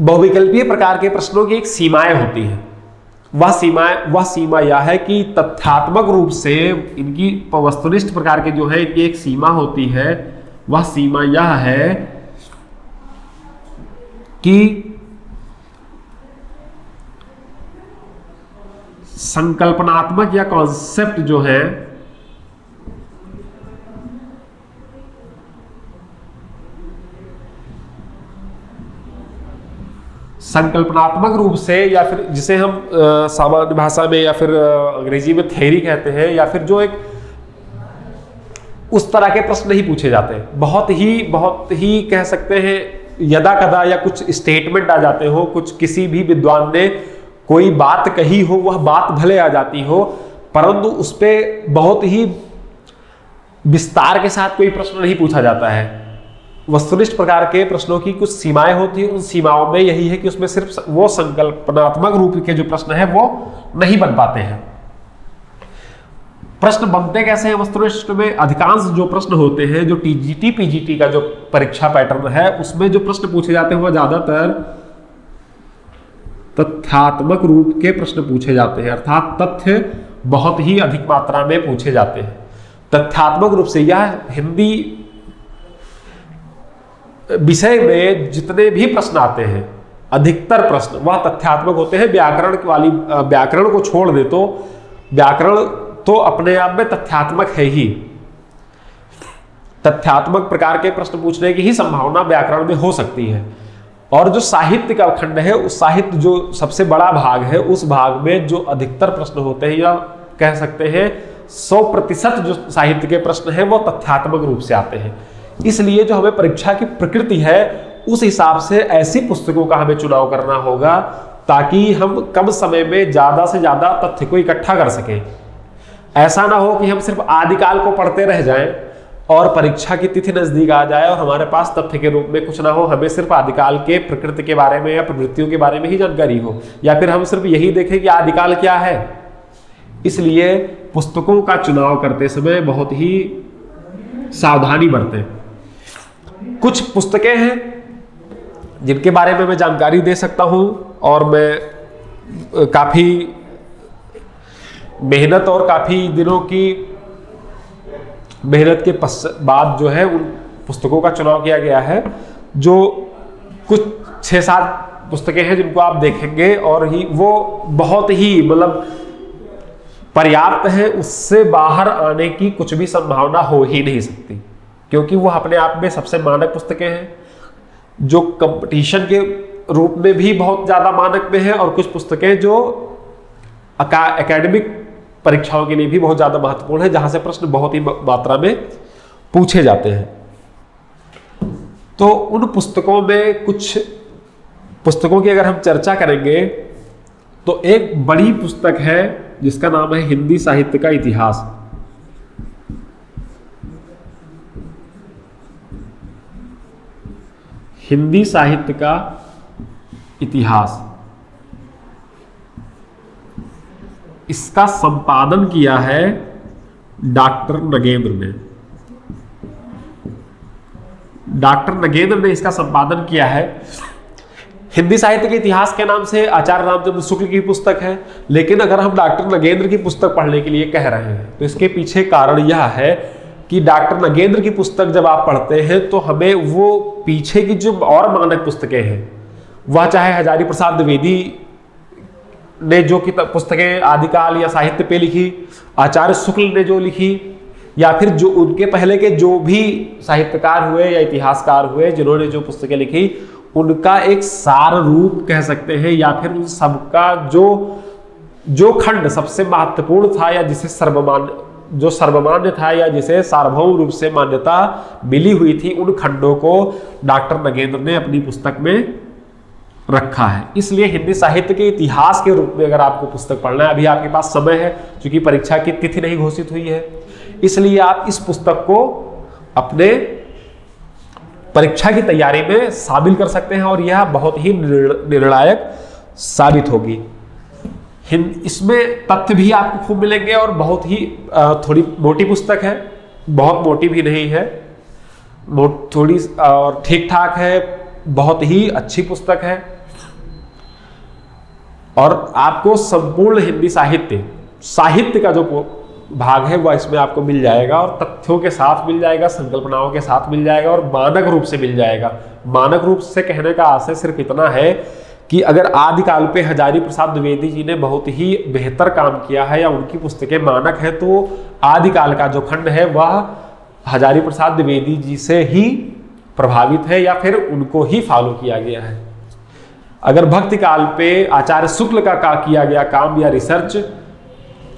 बहुविकल्पीय प्रकार के प्रश्नों की एक सीमाएँ होती हैं। वह सीमाएँ, वह सीमा यह है कि तथ्यात्मक रूप से इनकी वस्तुनिष्ठ प्रकार के जो है, इनकी एक सीमा होती है। वह सीमा यह है कि संकल्पनात्मक या कॉन्सेप्ट जो है संकल्पनात्मक रूप से या फिर जिसे हम सामान्य भाषा में या फिर अंग्रेज़ी में थेरी कहते हैं या फिर जो एक उस तरह के प्रश्न नहीं पूछे जाते बहुत ही बहुत ही कह सकते हैं यदा कदा या कुछ स्टेटमेंट आ जाते हो, कुछ किसी भी विद्वान ने कोई बात कही हो, वह बात भले आ जाती हो, परंतु उस पर बहुत ही विस्तार के साथ कोई प्रश्न नहीं पूछा जाता है। वस्तुनिष्ठ प्रकार के प्रश्नों की कुछ सीमाएँ होती हैं। उन सीमाओं में यही है कि उसमें सिर्फ़ वो संकल्पनात्मक रूप के जो प्रश्न है, वो नहीं बन पाते हैं। प्रश्न बनते कैसे हैं वस्तुनिष्ठ में? अधिकांश जो प्रश्न होते हैं, जो टीजीटी पीजीटी का जो परीक्षा पैटर्न है, उसमें जो प्रश्न पूछे जाते हैं वह ज़्यादातर तथ्यात्मक रूप के प्रश्न पूछे जाते हैं। अर्थात तथ्य बहुत ही अधिक मात्रा में पूछे जाते हैं। तथ्यात्मक रूप से यह हिंदी विषय में जितने भी प्रश्न आते हैं, अधिकतर प्रश्न, वह तथ्यात्मक होते हैं, व्याकरण वाली व्याकरण को छोड़ दे तो व्याकरण तो अपने आप में तथ्यात्मक है ही। तथ्यात्मक प्रकार के प्रश्न पूछने की ही संभावना व्याकरण में हो सकती है। और जो साहित्य का खंड है, उस साहित्य जो सबसे बड़ा भाग है, उस भाग में जो अधिकतर प्रश्न होते हैं, या कह सकते हैं, सौ प्रतिशत जो साहित्य के प्रश्न हैं, वो तथ्यात्मक रूप से आते हैं। इसलिए जो हमें परीक्षा की प्रकृति है, उस हिसाब से ऐसी पुस्तकों का हमें चुनाव करना होगा, ताकि हम कम समय में ज़्यादा से ज़्यादा तथ्य को इकट्ठा कर सकें। ऐसा ना हो कि हम सिर्फ़ आदिकाल को पढ़ते रह जाएँ और परीक्षा की तिथि नज़दीक आ जाए और हमारे पास तथ्य के रूप में कुछ ना हो। हमें सिर्फ़ आदिकाल के प्रकृति के बारे में या प्रवृत्तियों के बारे में ही जानकारी हो, या फिर हम सिर्फ़ यही देखें कि आदिकाल क्या है। इसलिए पुस्तकों का चुनाव करते समय बहुत ही सावधानी बरतें। कुछ पुस्तकें हैं जिनके बारे में मैं जानकारी दे सकता हूँ और मैं काफ़ी मेहनत और काफ़ी दिनों की मेहनत के बाद जो है उन पुस्तकों का चुनाव किया गया है, जो कुछ छः सात पुस्तकें हैं जिनको आप देखेंगे और ही, वो बहुत ही मतलब पर्याप्त है, उससे बाहर आने की कुछ भी संभावना हो ही नहीं सकती। क्योंकि वो अपने आप में सबसे मानक पुस्तकें हैं, जो कंपटीशन के रूप में भी बहुत ज़्यादा मानक में है और कुछ पुस्तकें जो एकेडमिक परीक्षाओं के लिए भी बहुत ज़्यादा महत्वपूर्ण है, जहाँ से प्रश्न बहुत ही मात्रा में पूछे जाते हैं। तो उन पुस्तकों में कुछ पुस्तकों की अगर हम चर्चा करेंगे तो एक बड़ी पुस्तक है, जिसका नाम है हिंदी साहित्य का इतिहास। हिंदी साहित्य का इतिहास। इसका संपादन किया है डॉक्टर नगेंद्र ने। डॉक्टर नगेंद्र ने इसका संपादन किया है। हिंदी साहित्य के इतिहास के नाम से आचार्य रामचंद्र शुक्ल की पुस्तक है, लेकिन अगर हम डॉक्टर नगेंद्र की पुस्तक पढ़ने के लिए कह रहे हैं तो इसके पीछे कारण यह है कि डॉक्टर नगेंद्र की पुस्तक जब आप पढ़ते हैं तो हमें वो पीछे की जो और मानक पुस्तकें हैं, वह चाहे हजारी प्रसाद द्विवेदी ने जो कि पुस्तकें आदिकाल या साहित्य पे लिखी, आचार्य शुक्ल ने जो लिखी, या फिर जो उनके पहले के जो भी साहित्यकार हुए या इतिहासकार हुए, जिन्होंने जो पुस्तकें लिखी, उनका एक सार रूप कह सकते हैं, या फिर उन सबका जो जो खंड सबसे महत्वपूर्ण था या जिसे सर्वमान्य जो सर्वमान्य था या जिसे सार्वभौम रूप से मान्यता मिली हुई थी, उन खंडों को डॉक्टर नगेंद्र ने अपनी पुस्तक में रखा है। इसलिए हिंदी साहित्य के इतिहास के रूप में अगर आपको पुस्तक पढ़ना है, अभी आपके पास समय है क्योंकि परीक्षा की तिथि नहीं घोषित हुई है, इसलिए आप इस पुस्तक को अपने परीक्षा की तैयारी में शामिल कर सकते हैं और यह बहुत ही निर्णायक साबित होगी। इसमें तथ्य भी आपको खूब मिलेंगे और बहुत ही थोड़ी मोटी पुस्तक है। बहुत मोटी भी नहीं है। थोड़ी और ठीक ठाक है। बहुत ही अच्छी पुस्तक है। और आपको संपूर्ण हिंदी साहित्य साहित्य का जो भाग है, वह इसमें आपको मिल जाएगा और तथ्यों के साथ मिल जाएगा, संकल्पनाओं के साथ मिल जाएगा और मानक रूप से मिल जाएगा। मानक रूप से कहने का आशय सिर्फ़ इतना है कि अगर आदिकाल पे हजारी प्रसाद द्विवेदी जी ने बहुत ही बेहतर काम किया है या उनकी पुस्तकें मानक है तो आदिकाल का जो खंड है वह हजारी प्रसाद द्विवेदी जी से ही प्रभावित है या फिर उनको ही फॉलो किया गया है। अगर भक्ति काल पे आचार्य शुक्ल का, का किया गया काम या रिसर्च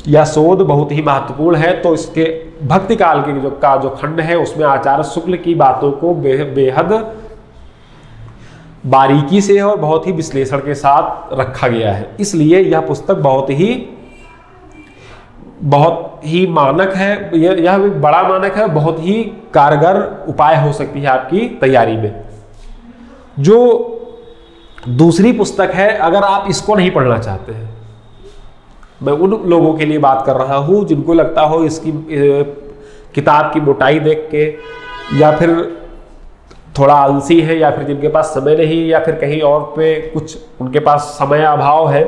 या शोध बहुत ही महत्वपूर्ण है तो इसके भक्ति काल के जो का जो खंड है उसमें आचार्य शुक्ल की बातों को बे, बेहद बारीकी से और बहुत ही विश्लेषण के साथ रखा गया है। इसलिए यह पुस्तक बहुत ही बहुत ही मानक है। यह यह बड़ा मानक है, बहुत ही कारगर उपाय हो सकती है आपकी तैयारी में। जो दूसरी पुस्तक है, अगर आप इसको नहीं पढ़ना चाहते हैं, मैं उन लोगों के लिए बात कर रहा हूँ जिनको लगता हो इसकी किताब की मोटाई देख के या फिर थोड़ा आलसी है या फिर जिनके पास समय नहीं या फिर कहीं और पे कुछ उनके पास समय अभाव है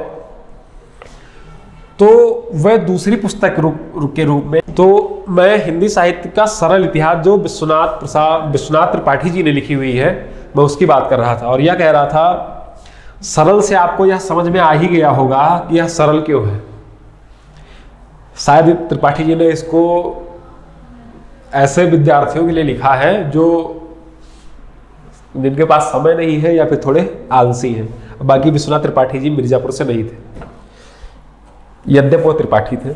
तो वह दूसरी पुस्तक रूप के रूप में तो मैं हिंदी साहित्य का सरल इतिहास जो विश्वनाथ प्रसाद विश्वनाथ त्रिपाठी जी ने लिखी हुई है, मैं उसकी बात कर रहा था और यह कह रहा था, सरल से आपको यह समझ में आ ही गया होगा कि यह सरल क्यों है। शायद त्रिपाठी जी ने इसको ऐसे विद्यार्थियों के लिए लिखा है जो जिनके पास समय नहीं है या फिर थोड़े आलसी हैं। बाकी विश्वनाथ त्रिपाठी जी मिर्जापुर से नहीं थे। यद्यप वो त्रिपाठी थे।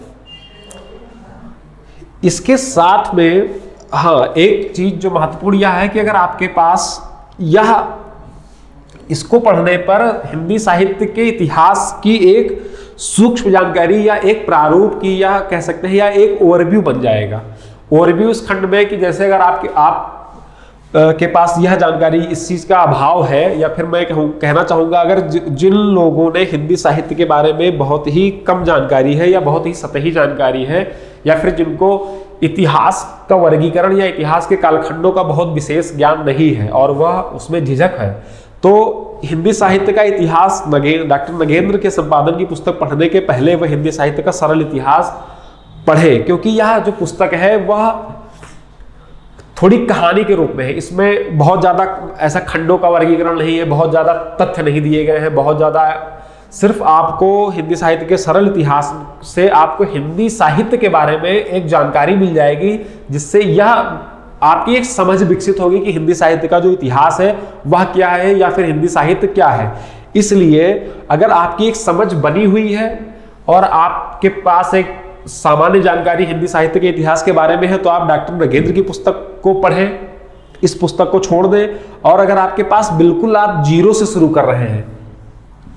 इसके साथ में हाँ एक चीज़ जो महत्वपूर्ण यह है कि अगर आपके पास यह, इसको पढ़ने पर हिंदी साहित्य के इतिहास की एक सूक्ष्म जानकारी या एक प्रारूप की या कह सकते हैं या एक ओवरव्यू बन जाएगा। ओवरव्यू इस खंड में कि जैसे अगर आपके, आप के पास यह जानकारी इस चीज़ का अभाव है, या फिर मैं कहूँ, कहना चाहूँगा, अगर जिन लोगों ने हिंदी साहित्य के बारे में बहुत ही कम जानकारी है, या बहुत ही सतही जानकारी है, या फिर जिनको इतिहास का वर्गीकरण या इतिहास के कालखंडों का बहुत विशेष ज्ञान नहीं है, और वह उसमें झिझक है तो हिंदी साहित्य का इतिहास नगेंद्र डॉक्टर नगेंद्र के संपादन की पुस्तक पढ़ने के पहले वह हिंदी साहित्य का सरल इतिहास पढ़े, क्योंकि यह जो पुस्तक है, वह थोड़ी कहानी के रूप में है। इसमें बहुत ज़्यादा ऐसा खंडों का वर्गीकरण नहीं है, बहुत ज़्यादा तथ्य नहीं दिए गए हैं, बहुत ज़्यादा सिर्फ़ आपको हिंदी साहित्य के सरल इतिहास से आपको हिंदी साहित्य के बारे में एक जानकारी मिल जाएगी, जिससे यह आपकी एक समझ विकसित होगी कि हिंदी साहित्य का जो इतिहास है, वह क्या है या फिर हिंदी साहित्य क्या है। इसलिए अगर आपकी एक समझ बनी हुई है और आपके पास एक सामान्य जानकारी हिंदी साहित्य के इतिहास के बारे में है तो आप डॉक्टर नगेंद्र की पुस्तक को पढ़ें। इस पुस्तक को छोड़ दें। और अगर आपके पास बिल्कुल आप ज़ीरो से शुरू कर रहे हैं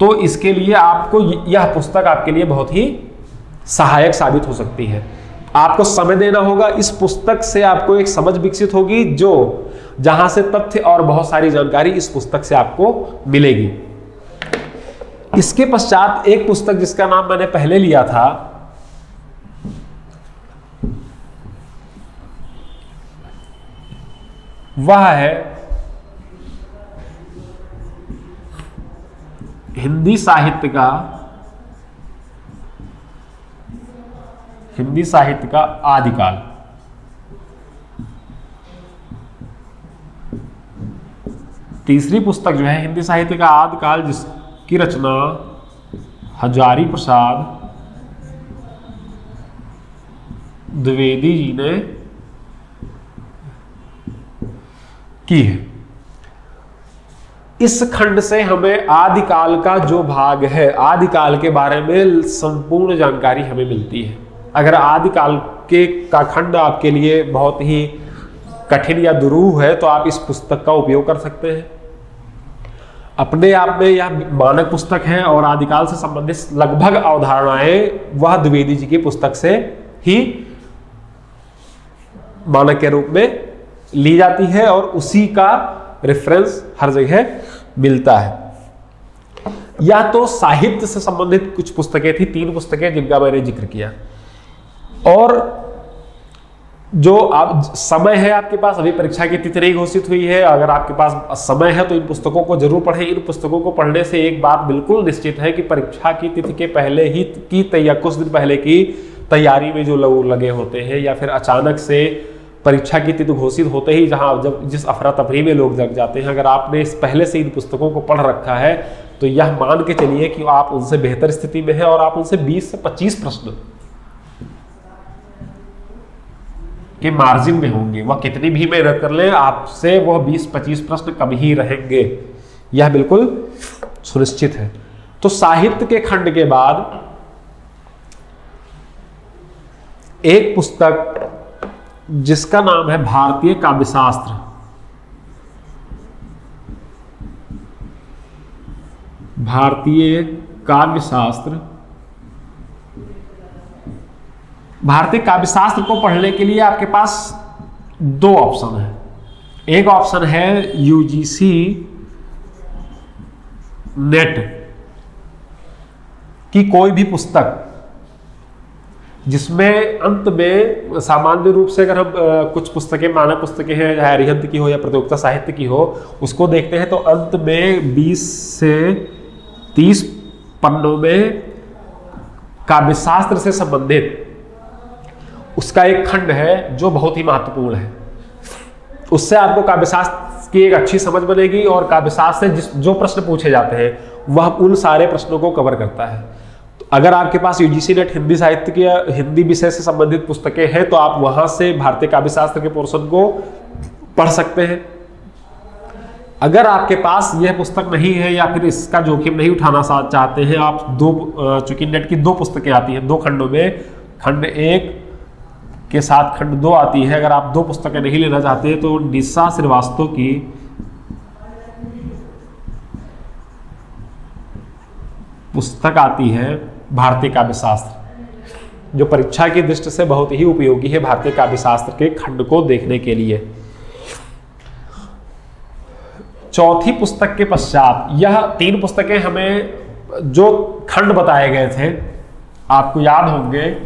तो इसके लिए आपको यह पुस्तक आपके लिए बहुत ही सहायक साबित हो सकती है। आपको समय देना होगा। इस पुस्तक से आपको एक समझ विकसित होगी, जो जहाँ से तथ्य और बहुत सारी जानकारी इस पुस्तक से आपको मिलेगी। इसके पश्चात एक पुस्तक जिसका नाम मैंने पहले लिया था वह है हिंदी साहित्य का हिंदी साहित्य का आदिकाल। तीसरी पुस्तक जो है हिंदी साहित्य का आदिकाल, जिसकी रचना हजारी प्रसाद द्विवेदी जी ने की है। इस खंड से हमें आदिकाल का जो भाग है, आदिकाल के बारे में संपूर्ण जानकारी हमें मिलती है। अगर आदिकाल के का खंड आपके लिए बहुत ही कठिन या दुरूह है तो आप इस पुस्तक का उपयोग कर सकते हैं। अपने आप में यह मानक पुस्तक है और आदिकाल से संबंधित लगभग अवधारणाएँ वह द्विवेदी जी की पुस्तक से ही मानक के रूप में ली जाती है और उसी का रेफरेंस हर जगह मिलता है। या तो साहित्य से संबंधित कुछ पुस्तकें थी, तीन पुस्तकें जिनका मैंने ज़िक्र किया। और जो आप, समय है आपके पास, अभी परीक्षा की तिथि नहीं घोषित हुई है, अगर आपके पास समय है तो इन पुस्तकों को ज़रूर पढ़ें। इन पुस्तकों को पढ़ने से एक बात बिल्कुल निश्चित है कि परीक्षा की तिथि के पहले ही, की तैयार कुछ दिन पहले की तैयारी में जो लोग, लगे होते हैं या फिर अचानक से परीक्षा की तिथि घोषित होते ही जहाँ जब जिस अफरा तफरी में लोग जग जाते हैं, अगर आपने इस पहले से इन पुस्तकों को पढ़ रखा है तो यह मान के चलिए कि आप उनसे बेहतर स्थिति में है और आप उनसे 20 से 25 प्रश्न के मार्जिन में होंगे। वह कितनी भी मेहनत कर ले, आपसे वह 20-25 प्रश्न कम ही रहेंगे। यह बिल्कुल सुनिश्चित है। तो साहित्य के खंड के बाद एक पुस्तक जिसका नाम है भारतीय काव्यशास्त्र। भारतीय काव्यशास्त्र। भारतीय काव्यशास्त्र को पढ़ने के लिए आपके पास दो ऑप्शन है। एक ऑप्शन है यूजीसी नेट की कोई भी पुस्तक जिसमें अंत में सामान्य रूप से अगर हम कुछ पुस्तकें, मानक पुस्तकें हैं, चाहे अरिहंत की हो या प्रतियोगिता साहित्य की हो, उसको देखते हैं तो अंत में 20 से 30 पन्नों में काव्यशास्त्र से संबंधित उसका एक खंड है जो बहुत ही महत्वपूर्ण है। उससे आपको काव्यशास्त्र की एक अच्छी समझ बनेगी और काव्यशास्त्र से जिस, जो प्रश्न पूछे जाते हैं, वह उन सारे प्रश्नों को कवर करता है। अगर आपके पास यूजीसी नेट हिंदी साहित्य के, हिंदी विषय से संबंधित पुस्तकें हैं तो आप वहाँ से भारतीय काव्य शास्त्र के पोर्शन को पढ़ सकते हैं। अगर आपके पास यह पुस्तक नहीं है या फिर इसका जोखिम नहीं उठाना चाहते हैं, आप दो चूँकि नेट की दो पुस्तकें आती हैं, दो खंडों में, खंड एक के साथ खंड दो आती है। अगर आप दो पुस्तकें नहीं लेना चाहते तो निशा श्रीवास्तव की पुस्तक आती है। भारतीय काव्य शास्त्र जो परीक्षा की दृष्टि से बहुत ही उपयोगी है भारतीय काव्य शास्त्र के खंड को देखने के लिए। चौथी पुस्तक के पश्चात, यह तीन पुस्तकें हमें जो खंड बताए गए थे, आपको याद होंगे,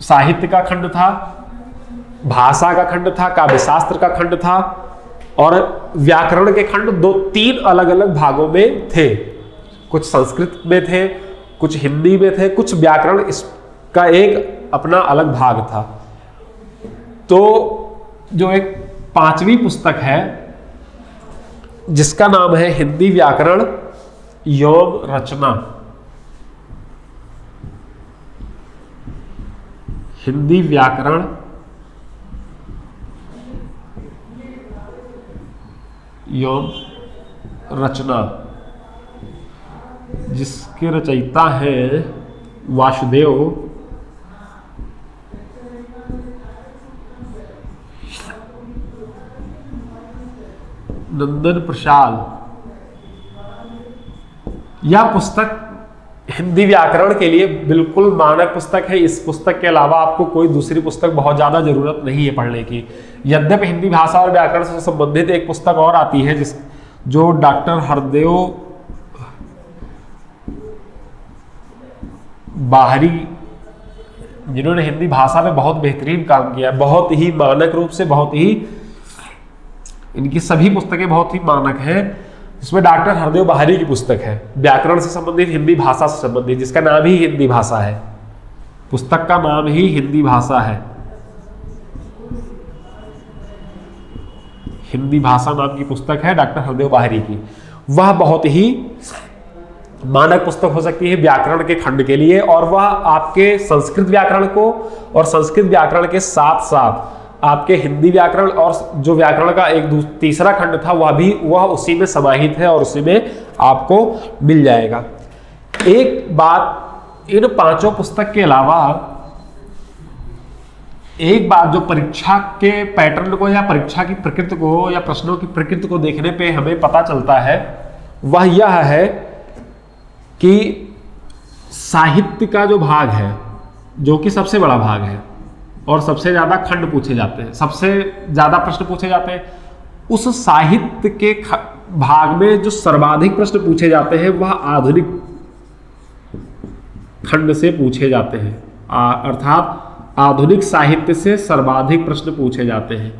साहित्य का खंड था, भाषा का खंड था, काव्यशास्त्र का खंड था, और व्याकरण के खंड दो तीन अलग अलग भागों में थे। कुछ संस्कृत में थे कुछ हिंदी में थे, कुछ व्याकरण, इसका एक अपना अलग भाग था। तो जो एक पांचवी पुस्तक है, जिसका नाम है हिंदी व्याकरण, योग रचना। हिंदी व्याकरण एवं रचना। जिसके रचयिता है वासुदेव। नंदन प्रसाद। यह पुस्तक हिंदी व्याकरण के लिए बिल्कुल मानक पुस्तक है। इस पुस्तक के अलावा आपको कोई दूसरी पुस्तक बहुत ज़्यादा ज़रूरत नहीं है पढ़ने की। यद्यपि हिंदी भाषा और व्याकरण से संबंधित एक पुस्तक और आती है जिस जो डॉक्टर हरदेव बाहरी, जिन्होंने हिंदी भाषा में बहुत बेहतरीन काम किया, बहुत ही मानक रूप से बहुत ही, इनकी सभी पुस्तकें बहुत ही मानक हैं इसमें डॉक्टर हरदेव बहारी की पुस्तक है, व्याकरण से संबंधित, हिंदी भाषा से संबंधित, जिसका नाम ही हिंदी भाषा है। पुस्तक का नाम ही हिंदी भाषा है। हिंदी भाषा नाम की पुस्तक है डॉक्टर हरदेव बाहरी की। वह बहुत ही मानक पुस्तक हो सकती है व्याकरण के खंड के लिए, और वह आपके संस्कृत व्याकरण को और संस्कृत व्याकरण के साथ साथ आपके हिंदी व्याकरण और जो व्याकरण का एक तीसरा खंड था, वह भी, वह उसी में समाहित है और उसी में आपको मिल जाएगा। एक बात इन पाँचों पुस्तक के अलावा, एक बात जो परीक्षा के पैटर्न को या परीक्षा की प्रकृति को या प्रश्नों की प्रकृति को देखने पे हमें पता चलता है, वह यह है कि साहित्य का जो भाग है, जो कि सबसे बड़ा भाग है, और सबसे ज़्यादा खंड पूछे जाते हैं, सबसे ज़्यादा प्रश्न पूछे जाते हैं, उस साहित्य के भाग में जो सर्वाधिक प्रश्न पूछे जाते हैं, वह आधुनिक खंड से पूछे जाते हैं। अर्थात आधुनिक साहित्य से सर्वाधिक प्रश्न पूछे जाते हैं।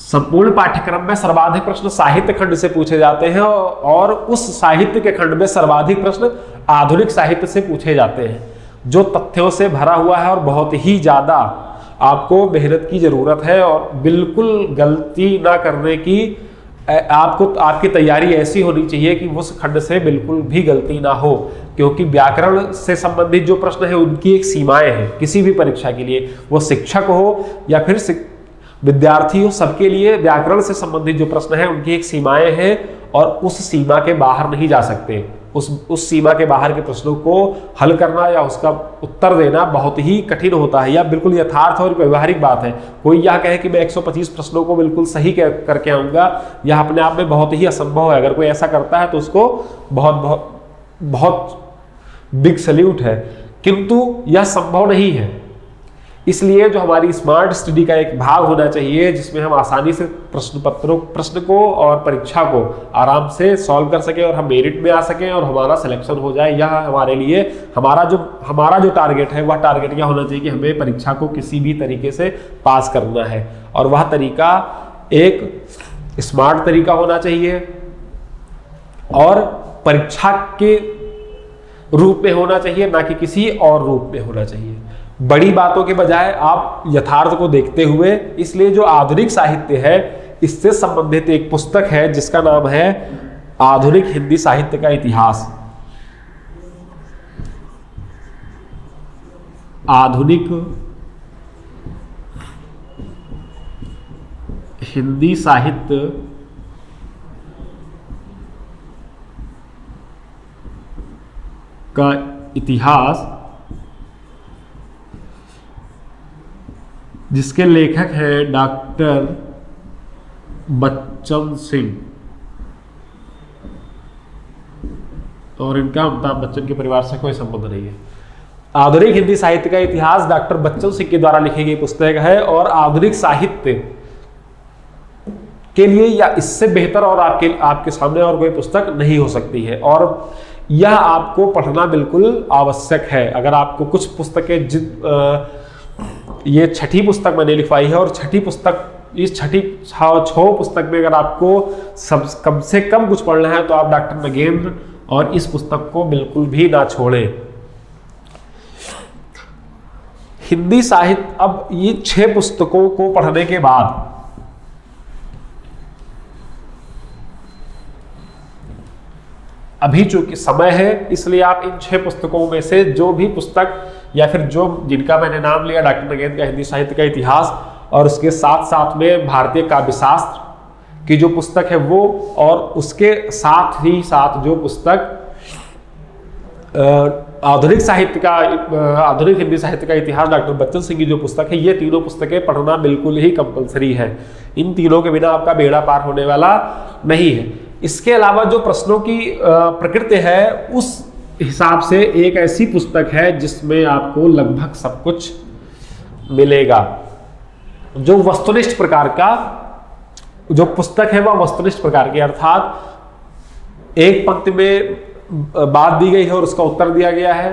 संपूर्ण पाठ्यक्रम में सर्वाधिक प्रश्न साहित्य खंड से पूछे जाते हैं और उस साहित्य के खंड में सर्वाधिक प्रश्न आधुनिक साहित्य से पूछे जाते हैं, जो तथ्यों से भरा हुआ है और बहुत ही ज़्यादा आपको मेहनत की ज़रूरत है और बिल्कुल गलती ना करने की आपको, आपकी तैयारी ऐसी होनी चाहिए कि उस खंड से बिल्कुल भी गलती ना हो, क्योंकि व्याकरण से संबंधित जो प्रश्न है, उनकी एक सीमाएँ हैं, किसी भी परीक्षा के लिए, वो शिक्षक हो या फिर विद्यार्थी हो सबके लिए व्याकरण से संबंधित जो प्रश्न है, उनकी एक सीमाएँ हैं और उस सीमा के बाहर नहीं जा सकते। उस उस सीमा के बाहर के प्रश्नों को हल करना या उसका उत्तर देना बहुत ही कठिन होता है। या बिल्कुल यथार्थ और व्यवहारिक बात है। कोई यह कहे कि मैं 125 प्रश्नों को बिल्कुल सही करके आऊँगा, यह अपने आप में बहुत ही असंभव है। अगर कोई ऐसा करता है तो उसको बहुत बहुत बहुत बिग सल्यूट है। किंतु यह संभव नहीं है। इसलिए जो हमारी स्मार्ट स्टडी का एक भाग होना चाहिए, जिसमें हम आसानी से प्रश्न पत्रों, प्रश्न को और परीक्षा को आराम से सॉल्व कर सकें और हम मेरिट में आ सकें और हमारा सिलेक्शन हो जाए। यह हमारे लिए हमारा जो हमारा जो टारगेट है, वह टारगेट यह होना चाहिए कि हमें परीक्षा को किसी भी तरीके से पास करना है। और वह तरीका एक स्मार्ट तरीका होना चाहिए और परीक्षा के रूप में होना चाहिए, ना कि किसी और रूप में होना चाहिए। बड़ी बातों के बजाय आप यथार्थ को देखते हुए, इसलिए जो आधुनिक साहित्य है, इससे संबंधित एक पुस्तक है, जिसका नाम है आधुनिक हिंदी साहित्य का इतिहास। आधुनिक हिंदी साहित्य का इतिहास जिसके लेखक है डॉक्टर बच्चन सिंह। और इनका अमिताभ बच्चन के परिवार से कोई संबंध नहीं है। आधुनिक हिंदी साहित्य का इतिहास डॉक्टर बच्चन सिंह के द्वारा लिखी गई पुस्तक है और आधुनिक साहित्य के लिए या इससे बेहतर और आपके आपके सामने और कोई पुस्तक नहीं हो सकती है। और यह आपको पढ़ना बिल्कुल आवश्यक है। अगर आपको कुछ पुस्तकें जित ये छठी पुस्तक मैंने लिखवाई है और छठी पुस्तक, इस छठी छो पुस्तक में अगर आपको सब, कम से कम कुछ पढ़ना है तो आप डॉक्टर नगेंद्र और इस पुस्तक को बिल्कुल भी ना छोड़ें। हिंदी साहित्य, अब ये छह पुस्तकों को पढ़ने के बाद अभी चूँकि समय है, इसलिए आप इन छह पुस्तकों में से जो भी पुस्तक या फिर जो जिनका मैंने नाम लिया, डॉक्टर नगेंद्र का हिंदी साहित्य का इतिहास और उसके साथ साथ में भारतीय काव्यशास्त्र की जो पुस्तक है वो और उसके साथ ही साथ जो पुस्तक आधुनिक साहित्य का आधुनिक हिंदी साहित्य का इतिहास डॉक्टर बच्चन सिंह की जो पुस्तक है, ये तीनों पुस्तकें पढ़ना बिल्कुल ही कंपलसरी है। इन तीनों के बिना आपका बेड़ा पार होने वाला नहीं है। इसके अलावा जो प्रश्नों की प्रकृति है, उस हिसाब से एक ऐसी पुस्तक है जिसमें आपको लगभग सब कुछ मिलेगा। जो वस्तुनिष्ठ प्रकार का, जो पुस्तक है वह वस्तुनिष्ठ प्रकार की, अर्थात एक पंक्ति में बात दी गई है और उसका उत्तर दिया गया है।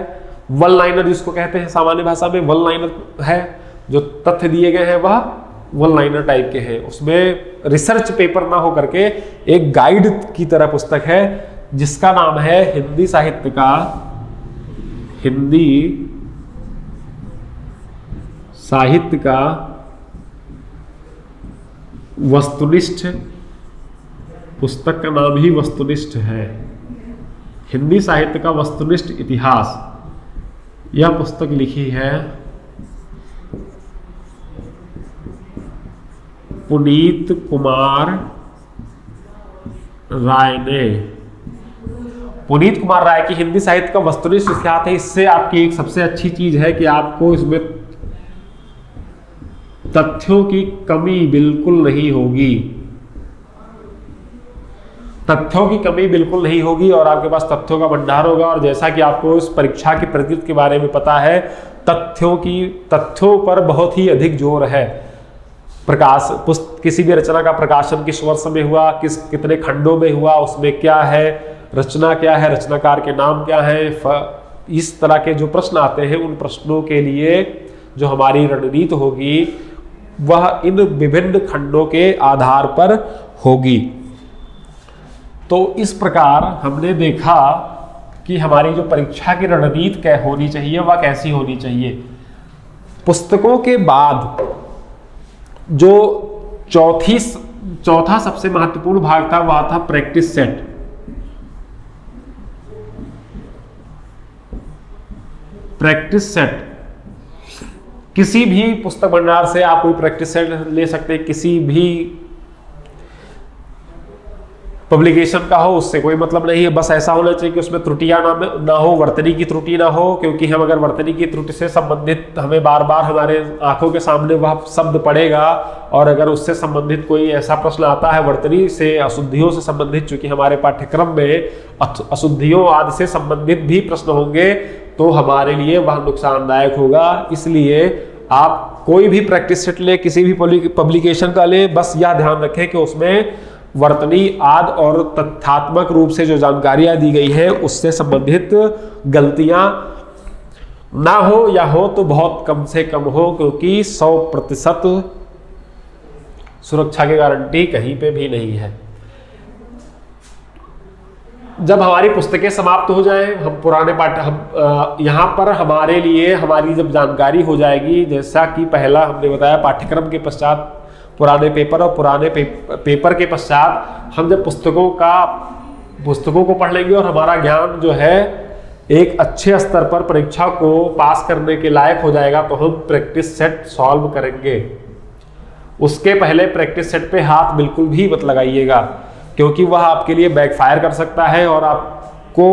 वन लाइनर जिसको कहते हैं सामान्य भाषा में वन लाइनर है, जो तथ्य दिए गए हैं वह वन लाइनर टाइप के हैं। उसमें रिसर्च पेपर ना हो करके एक गाइड की तरह पुस्तक है जिसका नाम है हिंदी साहित्य का हिंदी साहित्य का वस्तुनिष्ठ, पुस्तक का नाम ही वस्तुनिष्ठ है। हिंदी साहित्य का वस्तुनिष्ठ इतिहास। यह पुस्तक लिखी है पुनीत कुमार राय ने। पुनीत कुमार राय की हिंदी साहित्य का वस्तुनिष्ठ इतिहास है। इससे आपकी एक सबसे अच्छी चीज़ है कि आपको इसमें तथ्यों की कमी बिल्कुल नहीं होगी। तथ्यों की कमी बिल्कुल नहीं होगी और आपके पास तथ्यों का भंडार होगा। और जैसा कि आपको इस परीक्षा की प्रकृति के बारे में पता है, तथ्यों की, तथ्यों पर बहुत ही अधिक ज़ोर है। प्रकाश, पुस्त, किसी भी रचना का प्रकाशन किस वर्ष में हुआ, किस, कितने खंडों में हुआ, उसमें क्या है रचना क्या है, रचनाकार के नाम क्या है इस तरह के जो प्रश्न आते हैं, उन प्रश्नों के लिए जो हमारी रणनीति होगी, वह इन विभिन्न खंडों के आधार पर होगी। तो इस प्रकार हमने देखा कि हमारी जो परीक्षा की रणनीति क्या होनी चाहिए, वह कैसी होनी चाहिए। पुस्तकों के बाद जो चौथी चौथा सबसे महत्वपूर्ण भाग था, वह था प्रैक्टिस सेट। प्रैक्टिस सेट किसी भी पुस्तक भंडार से आप कोई प्रैक्टिस सेट ले सकते हैं, किसी भी पब्लिकेशन का हो, उससे कोई मतलब नहीं है। बस ऐसा होना चाहिए कि उसमें त्रुटियाँ ना ना हो, वर्तनी की त्रुटि ना हो, क्योंकि हम अगर वर्तनी की त्रुटि से संबंधित हमें बार बार हमारे आँखों के सामने वह शब्द पड़ेगा और अगर उससे संबंधित कोई ऐसा प्रश्न आता है वर्तनी से, अशुद्धियों से संबंधित, चूँकि हमारे पाठ्यक्रम में अशुद्धियों आदि से संबंधित भी प्रश्न होंगे तो हमारे लिए वह नुकसानदायक होगा। इसलिए आप कोई भी प्रैक्टिस सेट ले, किसी भी पब्लिकेशन का ले, बस यह ध्यान रखें कि उसमें वर्तनी आद और तथ्यात्मक रूप से जो जानकारियाँ दी गई है, उससे संबंधित गलतियाँ ना हो या हो तो बहुत कम से कम हो, क्योंकि 100 प्रतिशत सुरक्षा की गारंटी कहीं पे भी नहीं है। जब हमारी पुस्तकें समाप्त हो जाएँ हम पुराने पाठ हम यहाँ पर हमारे लिए हमारी जब जानकारी हो जाएगी जैसा कि पहला हमने बताया पाठ्यक्रम के पश्चात पुराने पेपर और पुराने पे, पेपर के पश्चात हम जब पुस्तकों का पुस्तकों को पढ़ लेंगे और हमारा ज्ञान जो है एक अच्छे स्तर पर परीक्षा को पास करने के लायक हो जाएगा तो हम प्रैक्टिस सेट सॉल्व करेंगे। उसके पहले प्रैक्टिस सेट पे हाथ बिल्कुल भी मत लगाइएगा। क्योंकि वह आपके लिए बैकफायर कर सकता है और आपको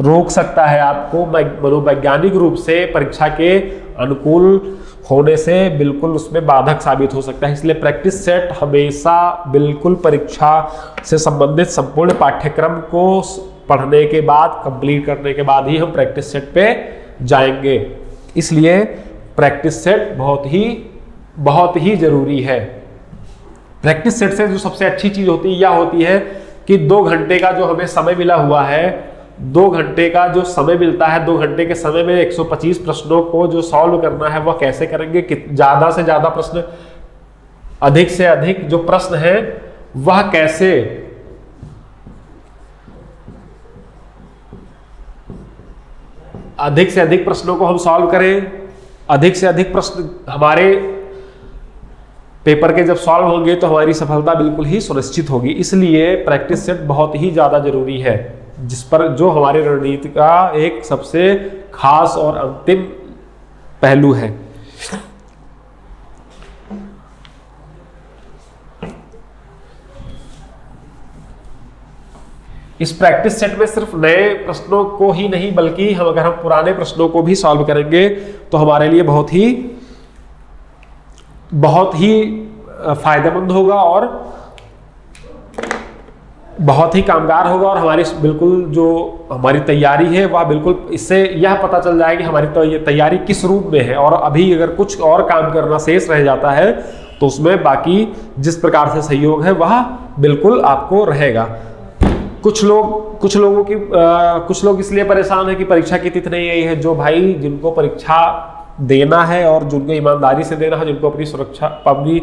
रोक सकता है। आपको मनोवैज्ञानिक रूप से परीक्षा के अनुकूल होने से बिल्कुल उसमें बाधक साबित हो सकता है। इसलिए प्रैक्टिस सेट हमेशा बिल्कुल परीक्षा से संबंधित संपूर्ण पाठ्यक्रम को पढ़ने के बाद कंप्लीट करने के बाद ही हम प्रैक्टिस सेट पे जाएँगे। इसलिए प्रैक्टिस सेट बहुत ही बहुत ही ज़रूरी है। प्रैक्टिस सेट से जो सबसे अच्छी चीज़ होती है यह होती है कि दो घंटे का जो हमें समय मिला हुआ है, दो घंटे का जो समय मिलता है, दो घंटे के समय में 125 प्रश्नों को जो सॉल्व करना है, वह कैसे करेंगे ज़्यादा से ज़्यादा प्रश्न, अधिक से अधिक जो प्रश्न है, वह कैसे अधिक से अधिक प्रश्नों को हम सॉल्व करें, अधिक से अधिक प्रश्न हमारे पेपर के जब सॉल्व होंगे तो हमारी सफलता बिल्कुल ही सुनिश्चित होगी। इसलिए प्रैक्टिस सेट बहुत ही ज़्यादा ज़रूरी है, जिस पर जो हमारे रणनीति का एक सबसे खास और अंतिम पहलू है। इस प्रैक्टिस सेट में सिर्फ़ नए प्रश्नों को ही नहीं, बल्कि हम अगर हम पुराने प्रश्नों को भी सॉल्व करेंगे तो हमारे लिए बहुत ही बहुत ही फ़ायदेमंद होगा और बहुत ही कामगार होगा और हमारी बिल्कुल जो हमारी तैयारी है वह बिल्कुल इससे यह पता चल जाएगा कि हमारी तो तैयारी किस रूप में है और अभी अगर कुछ और काम करना शेष रह जाता है तो उसमें बाकी जिस प्रकार से सहयोग है वह बिल्कुल आपको रहेगा। कुछ लोग कुछ लोगों की आ, कुछ लोग इसलिए परेशान है कि परीक्षा की तिथि नहीं आई है जो भाई जिनको परीक्षा देना है और जिनको ईमानदारी से देना है, जिनको अपनी सुरक्षा, अपनी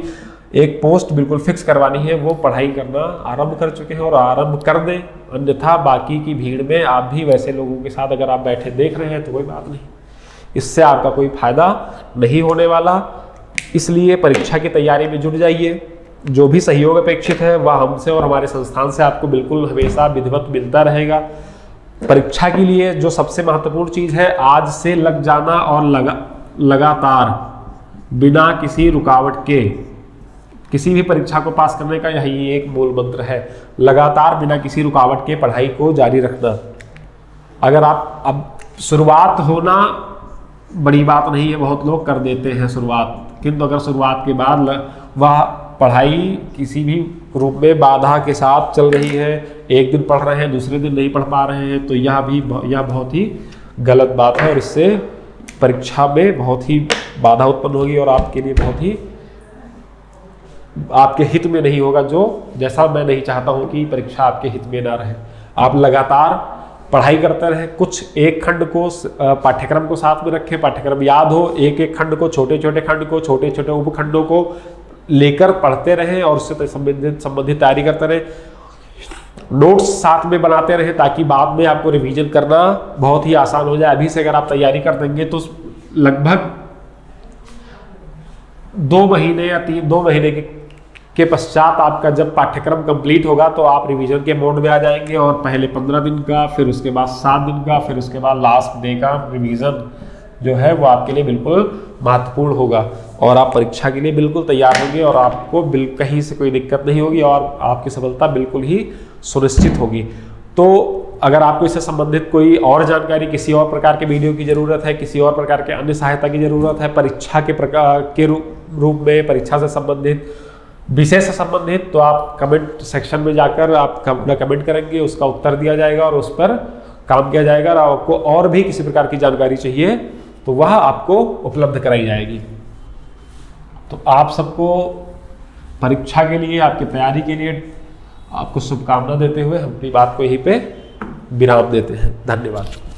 एक पोस्ट बिल्कुल फिक्स करवानी है, वो पढ़ाई करना आरंभ कर चुके हैं और आरंभ कर दें। अन्यथा बाकी की भीड़ में आप भी वैसे लोगों के साथ अगर आप बैठे देख रहे हैं तो कोई बात नहीं। इससे आपका कोई फ़ायदा नहीं होने वाला। इसलिए परीक्षा की तैयारी में जुट जाइए। जो भी सहयोग अपेक्षित है, वह हमसे और हमारे संस्थान से आपको बिल्कुल हमेशा विधिवत मिलता रहेगा। परीक्षा के लिए जो सबसे महत्वपूर्ण चीज़ है, आज से लग जाना और लगा लगातार, बिना किसी रुकावट के, किसी भी परीक्षा को पास करने का यही एक मूल मंत्र है। लगातार, बिना किसी रुकावट के पढ़ाई को जारी रखना। अगर आप, अब शुरुआत होना बड़ी बात नहीं है, बहुत लोग कर देते हैं शुरुआत। किंतु अगर शुरुआत के बाद वह पढ़ाई किसी भी रूप में बाधा के साथ चल रही है, एक दिन पढ़ रहे हैं, दूसरे दिन नहीं पढ़ पा रहे हैं तो यह भी यह बहुत ही गलत बात है और इससे परीक्षा में बहुत ही बाधा उत्पन्न होगी और आपके लिए बहुत ही, आपके हित में नहीं होगा जो जैसा मैं नहीं चाहता हूँ कि परीक्षा आपके हित में ना रहे। आप लगातार पढ़ाई करते रहे, कुछ एक खंड को पाठ्यक्रम को साथ में रखें, पाठ्यक्रम याद हो, एक एक खंड को छोटे छोटे खंड को छोटे छोटे उपखंडों को लेकर पढ़ते रहें और उससे संबंधित संबंधित तैयारी करते रहें। नोट्स साथ में बनाते रहें ताकि बाद में आपको रिवीजन करना बहुत ही आसान हो जाए। अभी से अगर आप तैयारी कर देंगे तो लगभग दो महीने या तीन, दो महीने के के पश्चात आपका जब पाठ्यक्रम कंप्लीट होगा तो आप रिवीजन के मोड में आ जाएँगे और पहले पंद्रह दिन का, फिर उसके बाद सात दिन का, फिर उसके बाद लास्ट डे का रिवीजन जो है वो आपके लिए बिल्कुल महत्वपूर्ण होगा। और आप परीक्षा के लिए बिल्कुल तैयार होंगे और आपको कहीं से कोई दिक्कत नहीं होगी और आपकी सफलता बिल्कुल ही सुनिश्चित होगी। तो अगर आपको इससे संबंधित कोई और जानकारी किसी और प्रकार के वीडियो की ज़रूरत है, किसी और प्रकार के अन्य सहायता की ज़रूरत है, परीक्षा के प्रकार के रूप में, परीक्षा से संबंधित, विषय से संबंधित तो आप कमेंट सेक्शन में जाकर आप अपना कमेंट करेंगे, उसका उत्तर दिया जाएगा और उस पर काम किया जाएगा और आपको और भी किसी प्रकार की जानकारी चाहिए तो वह आपको उपलब्ध कराई जाएगी। तो आप सबको परीक्षा के लिए, आपकी तैयारी के लिए आपको शुभकामना देते हुए हम अपनी बात को यहीं पे विराम देते हैं। धन्यवाद।